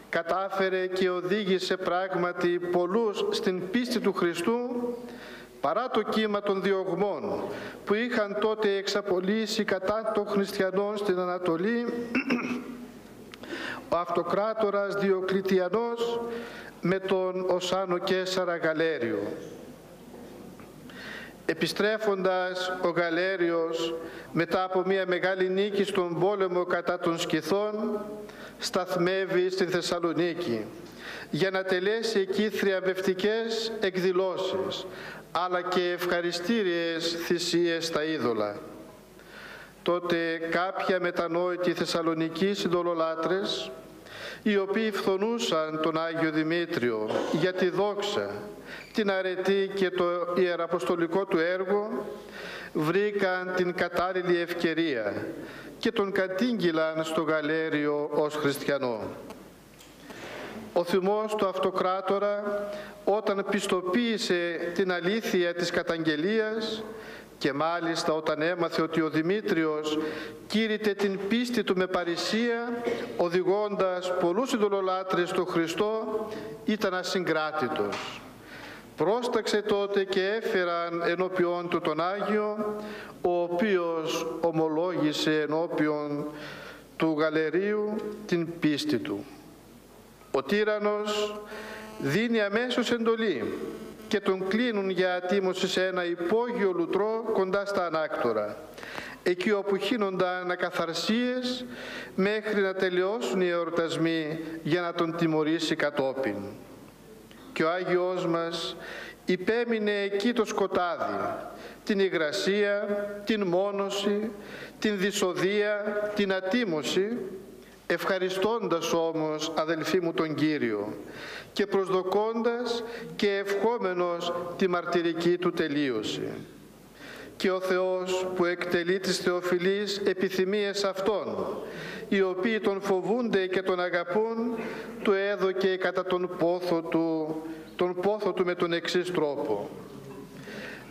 κατάφερε και οδήγησε πράγματι πολλούς στην πίστη του Χριστού παρά το κύμα των διωγμών που είχαν τότε εξαπολύσει κατά των χριστιανών στην Ανατολή ο αυτοκράτορας Διοκλητιανός με τον Οσάνο Κέσαρα Γαλέριο. Επιστρέφοντας ο Γαλέριος μετά από μια μεγάλη νίκη στον πόλεμο κατά των Σκυθών σταθμεύει στην Θεσσαλονίκη για να τελέσει εκεί θριαμβευτικές εκδηλώσεις αλλά και ευχαριστήριες θυσίες στα είδωλα. Τότε κάποια μετανόητοι Θεσσαλονικοί συντολολάτρες οι οποίοι φθονούσαν τον Άγιο Δημήτριο για τη δόξα, την αρετή και το ιεραποστολικό του έργο, βρήκαν την κατάλληλη ευκαιρία και τον κατήγγυλαν στο γαλέριο ως χριστιανό. Ο θυμός του αυτοκράτορα όταν πιστοποίησε την αλήθεια της καταγγελίας και μάλιστα όταν έμαθε ότι ο Δημήτριος κήρυτε την πίστη του με παρησία, οδηγώντας πολλούς ειδωλολάτρες στο Χριστό, ήταν ασυγκράτητος. Πρόσταξε τότε και έφεραν ενώπιον του τον Άγιο, ο οποίος ομολόγησε ενώπιον του γαλερίου την πίστη του. Ο τύρανος δίνει αμέσως εντολή και τον κλείνουν για ατίμωση σε ένα υπόγειο λουτρό κοντά στα ανάκτορα εκεί όπου χύνονταν ακαθαρσίες μέχρι να τελειώσουν οι εορτασμοί για να τον τιμωρήσει κατόπιν. Και ο Άγιος μας υπέμεινε εκεί το σκοτάδι, την υγρασία, την μόνωση, την δυσοδεία, την ατίμωση, ευχαριστώντας όμως αδελφοί μου τον Κύριο και προσδοκώντας και ευχόμενος τη μαρτυρική του τελείωση. Και ο Θεός που εκτελεί τις θεοφιλείς επιθυμίες αυτών, οι οποίοι τον φοβούνται και τον αγαπούν, του έδωκε κατά τον πόθο του, τον πόθο του με τον εξής τρόπο.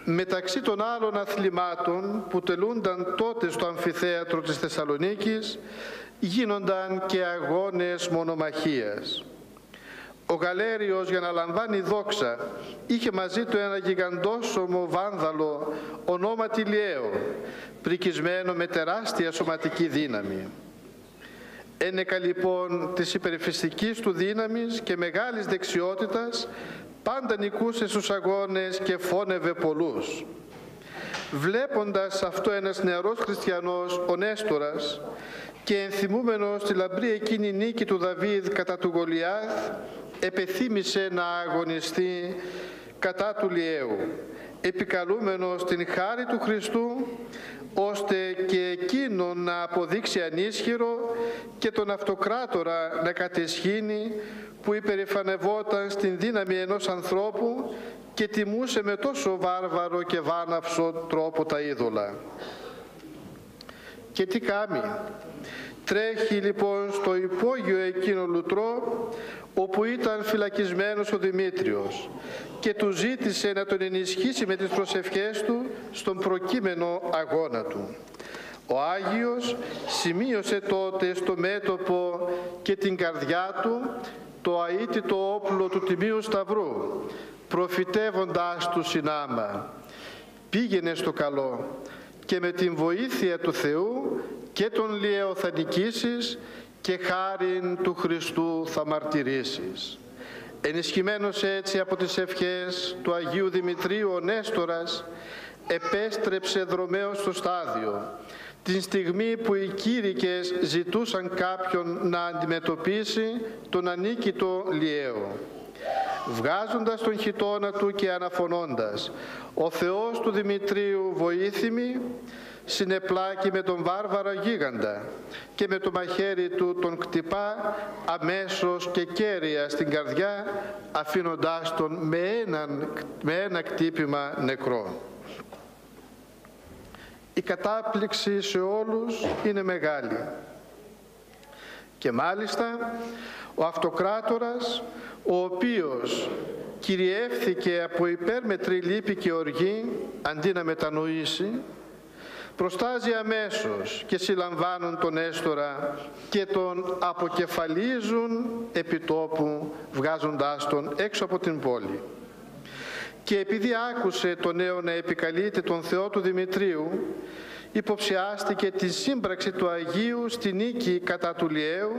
Μεταξύ των άλλων αθλημάτων που τελούνταν τότε στο αμφιθέατρο της Θεσσαλονίκης, γίνονταν και αγώνες μονομαχίας. Ο Γαλέριος για να λαμβάνει δόξα είχε μαζί του ένα γιγαντόσωμο βάνδαλο ονόματι Λιαίο, πρικισμένο με τεράστια σωματική δύναμη. Ένεκα λοιπόν της υπερφυστικής του δύναμης και μεγάλης δεξιότητας πάντα νικούσε στους αγώνες και φώνευε πολλούς. Βλέποντας αυτό ένας νεαρός χριστιανός, ο Νέστορας, και ενθυμούμενος τη λαμπρή εκείνη νίκη του Δαβίδ κατά του Γολιάθ, επεθύμησε να αγωνιστεί κατά του Λιέου, επικαλούμενος την χάρη του Χριστού, ώστε και εκείνο να αποδείξει ανίσχυρο και τον αυτοκράτορα να κατεσχύνει που υπερηφανευόταν στην δύναμη ενός ανθρώπου και τιμούσε με τόσο βάρβαρο και βάναυσο τρόπο τα είδωλα. Και τι κάνει. Τρέχει λοιπόν στο υπόγειο εκείνο λουτρό όπου ήταν φυλακισμένος ο Δημήτριος και του ζήτησε να τον ενισχύσει με τις προσευχές του στον προκείμενο αγώνα του. Ο Άγιος σημείωσε τότε στο μέτωπο και την καρδιά του το αίτητο όπλο του Τιμίου Σταυρού, προφητεύοντάς του συνάμα. Πήγαινε στο καλό και με την βοήθεια του Θεού και τον Λιέο θα νικήσεις και χάριν του Χριστού θα μαρτυρήσεις. Ενισχυμένος έτσι από τις ευχές του Αγίου Δημητρίου ο Νέστορας επέστρεψε δρομέως στο στάδιο την στιγμή που οι κήρυκες ζητούσαν κάποιον να αντιμετωπίσει τον ανίκητο Λιέο. Βγάζοντας τον χιτώνα του και αναφωνώντας «Ο Θεός του Δημητρίου βοήθημη» συνεπλάκει με τον βάρβαρο γίγαντα και με το μαχαίρι του τον κτυπά αμέσως και κέρια στην καρδιά αφήνοντάς τον με, έναν, με ένα κτύπημα νεκρό. Η κατάπληξη σε όλους είναι μεγάλη. Και μάλιστα ο αυτοκράτορας, ο οποίος κυριεύθηκε από υπέρμετρη λύπη και οργή, αντί να μετανοήσει, προστάζει αμέσως και συλλαμβάνουν τον Έστορα και τον αποκεφαλίζουν επιτόπου βγάζοντάς τον έξω από την πόλη. Και επειδή άκουσε το νέο να επικαλείται τον Θεό του Δημητρίου, υποψιάστηκε τη σύμπραξη του Αγίου στη νίκη κατά του Λιέου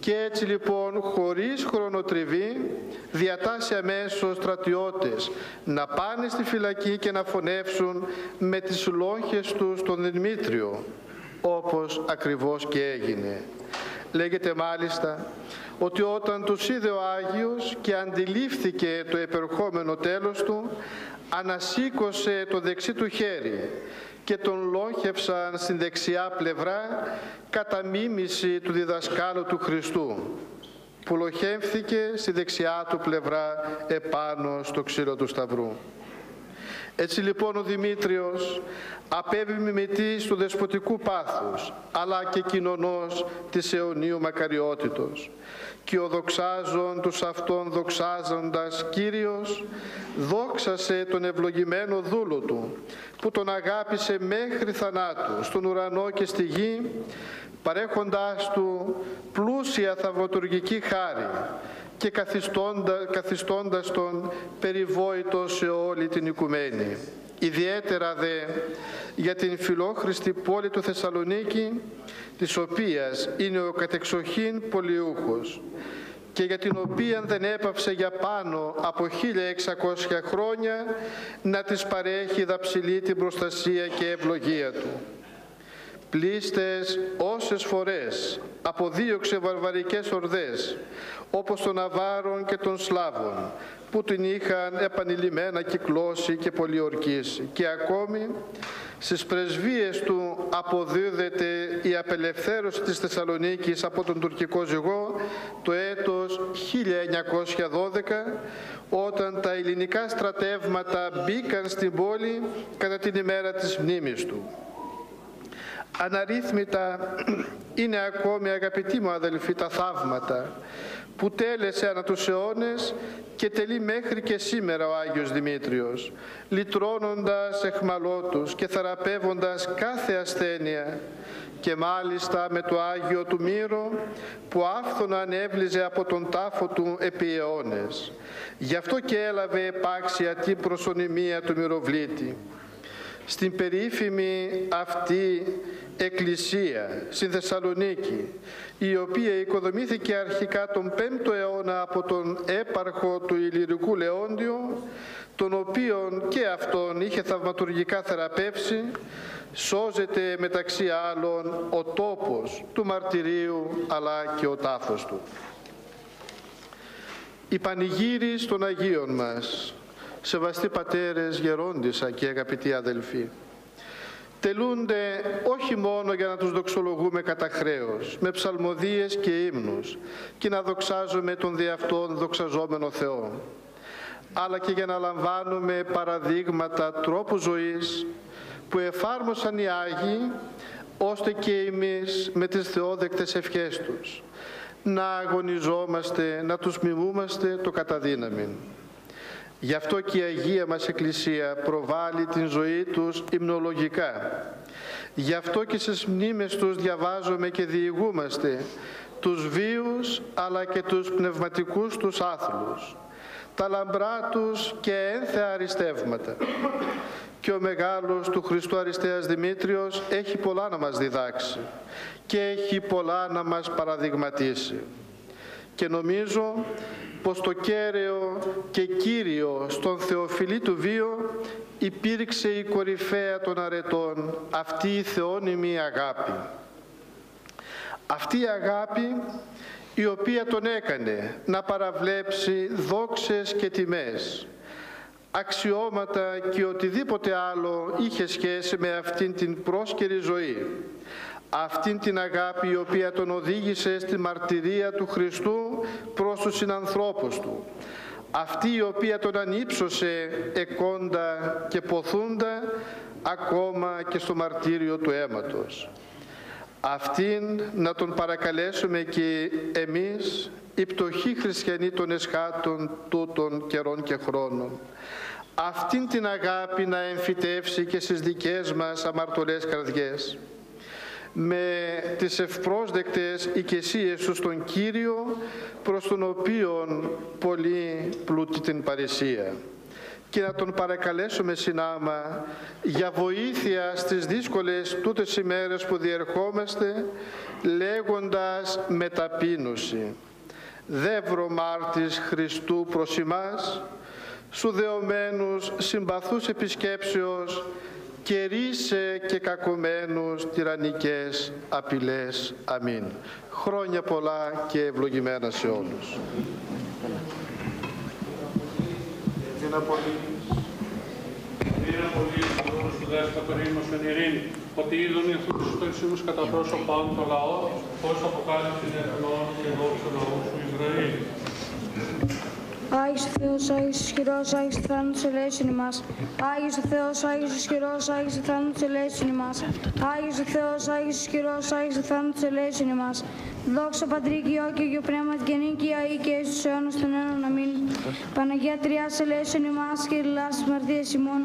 και έτσι λοιπόν χωρίς χρονοτριβή διατάσσει αμέσως στρατιώτες να πάνε στη φυλακή και να φωνεύσουν με τις λόγχες τους τον Δημήτριο όπως ακριβώς και έγινε. Λέγεται μάλιστα ότι όταν τους είδε ο Άγιος και αντιλήφθηκε το επερχόμενο τέλος του, ανασήκωσε το δεξί του χέρι και τον λόγχευσαν στην δεξιά πλευρά κατά μίμηση του διδασκάλου του Χριστού που λοχεύθηκε στη δεξιά του πλευρά επάνω στο ξύλο του Σταυρού. Έτσι λοιπόν ο Δημήτριος απέβη μιμητής του δεσποτικού πάθους, αλλά και κοινωνός της αιωνίου μακαριότητος. Και ο δοξάζων τους αυτών δοξάζοντας Κύριος, δόξασε τον ευλογημένο δούλο του, που τον αγάπησε μέχρι θανάτου, στον ουρανό και στη γη, παρέχοντάς του πλούσια θαυματουργική χάρη, και καθιστώντα, καθιστώντας τον περιβόητο σε όλη την οικουμένη. Ιδιαίτερα δε για την φιλόχρηστη πόλη του Θεσσαλονίκη, της οποίας είναι ο κατεξοχήν πολιούχος και για την οποία δεν έπαυσε για πάνω από 1600 χρόνια να της παρέχει δαψιλή την προστασία και ευλογία του πλήστες όσες φορές αποδίωξε βαρβαρικές ορδές όπως των Αβάρων και των Σλάβων που την είχαν επανειλημμένα κυκλώσει και πολιορκήσει και ακόμη στις πρεσβείες του αποδίδεται η απελευθέρωση της Θεσσαλονίκης από τον τουρκικό ζυγό το έτος 1912 όταν τα ελληνικά στρατεύματα μπήκαν στην πόλη κατά την ημέρα της μνήμης του αναρρύθμιτα είναι ακόμη αγαπητοί μου αδελφοί τα θαύματα που τέλεσε ανά τους αιώνες και τελεί μέχρι και σήμερα ο Άγιος Δημήτριος, λυτρώνοντας εχμαλώτους και θεραπεύοντας κάθε ασθένεια και μάλιστα με το Άγιο του Μύρο που άφθονα ανέβλυζε από τον τάφο του επί αιώνες. Γι' αυτό και έλαβε επάξια την προσωνυμία του μυροβλήτη. Στην περίφημη αυτή εκκλησία στην Θεσσαλονίκη η οποία οικοδομήθηκε αρχικά τον 5ο αιώνα από τον έπαρχο του Ηλυρικού Λεόντιο τον οποίον και αυτόν είχε θαυματουργικά θεραπεύσει σώζεται μεταξύ άλλων ο τόπος του μαρτυρίου αλλά και ο τάφος του. Η πανηγύρι των Αγίων μας, σεβαστοί πατέρες, γερόντισα και αγαπητοί αδελφοί, τελούνται όχι μόνο για να τους δοξολογούμε κατά χρέος, με ψαλμοδίες και ύμνους και να δοξάζουμε τον διαυτόν δοξαζόμενο Θεό, αλλά και για να λαμβάνουμε παραδείγματα τρόπου ζωής που εφάρμοσαν οι Άγιοι, ώστε και εμείς με τις θεόδεκτες ευχές τους να αγωνιζόμαστε, να τους μιμούμαστε το καταδύναμιν. Γι' αυτό και η Αγία μας Εκκλησία προβάλλει την ζωή τους υμνολογικά. Γι' αυτό και στις μνήμες τους διαβάζουμε και διηγούμαστε τους βίους αλλά και τους πνευματικούς τους άθλους, τα λαμπρά τους και ένθεα αριστεύματα. Και ο μεγάλος του Χριστού Αριστείας Δημήτριος έχει πολλά να μας διδάξει και έχει πολλά να μας παραδειγματίσει. Και νομίζω πως το κέραιο και κύριο στον Θεοφιλή του βίο υπήρξε η κορυφαία των αρετών, αυτή η θεώνυμη αγάπη. Αυτή η αγάπη η οποία τον έκανε να παραβλέψει δόξες και τιμές, αξιώματα και οτιδήποτε άλλο είχε σχέση με αυτήν την πρόσκαιρη ζωή. Αυτήν την αγάπη η οποία τον οδήγησε στη μαρτυρία του Χριστού προς τους συνανθρώπους του. Αυτή η οποία τον ανύψωσε εκόντα και ποθούντα ακόμα και στο μαρτύριο του αίματος. Αυτήν να τον παρακαλέσουμε και εμείς οι πτωχοί χριστιανοί των εσχάτων τούτων καιρών και χρόνων. Αυτήν την αγάπη να εμφυτεύσει και στις δικές μας αμαρτωλές καρδιές με τις ευπρόσδεκτες οικεσίες του στον Κύριο προς τον οποίον πολύ πλούτη την παρησία. Και να τον παρακαλέσουμε συνάμα για βοήθεια στις δύσκολες τούτες ημέρες που διερχόμαστε λέγοντας με ταπείνωση «Δεύρο μάρτης Χριστού προς εμάς, σου δεωμένους συμπαθούς επισκέψεως και ρίσε και κακομένους τυραννικές απειλές. Αμήν. Χρόνια πολλά και ευλογημένα σε όλους. Είναι πολύ. Είναι πολύ εις του δέσποτα περίμος εν ειρήνη, ότι είδον οι αυτούς του εσύμους κατά πρόσωπον το λαό, πώς αποκάλυψε την εθνών και δόξα λαού σου Ισραήλ. Άγιος ο Θεός, Άγιος ισχυρός, Άγιος ο θάνατος ελέησον ημάς. Άγιος ο Θεός, Άγιος ισχυρός, Άγιος ο θάνατος ελέησον ημάς. Άγιος ο Θεός, Άγιος ισχυρός, Άγιος ο θάνατος ελέησον ημάς. Δόξα Πατρί και Υιό και Υιό Πνεύμα και νίκη αή και εις τους αιώνας των αιώνων αμήν. Παναγία Τριάς ελέησον ημάς και ελάς της μαρτίας ημών.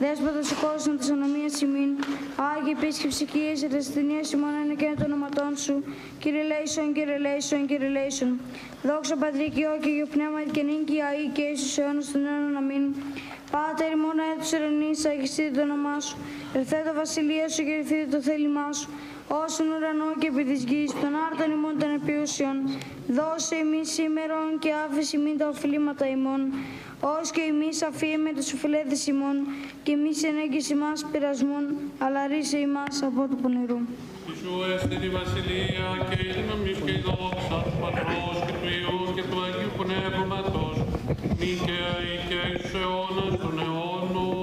Δέσποτος ο κόσμος της ανομίας ημίν. Άγιοι επίσκεψη οικίες εραστηνίας ημών είναι και το όνοματών σου. Κύριε Λέησον, Κύριε Λέησον, Κύριε Λέησον. Δόξα Πατρί και Υιό και Υιό Πνεύμα και νίκη αή και εις τους αιώνας των αιώνων αμήν. Πάτερ ημών έτους ειρηνής, αγιστείτε το όνομά σου. Ερθέ το βασιλεία σου και ερθείτε το θέλημά σου. Όσον ουρανό και επί της γης, των άρτων ημών των επίουσιων, δώσε ημείς σήμερον και άφηση μην τα οφειλήματα ημών, ως και εμείς αφήμε τους οφειλέτες ημών, και εμείς ενέγγιση μας πειρασμών, αλλά ρίσε ημάς από του πονηρού. Ιησού έστε τη βασιλεία και η δύναμις και η δόξα του Πατρός και του Υιού και του Αγίου Πνεύματος, νυν και αεί και εις τους αιώνας των αιώνων.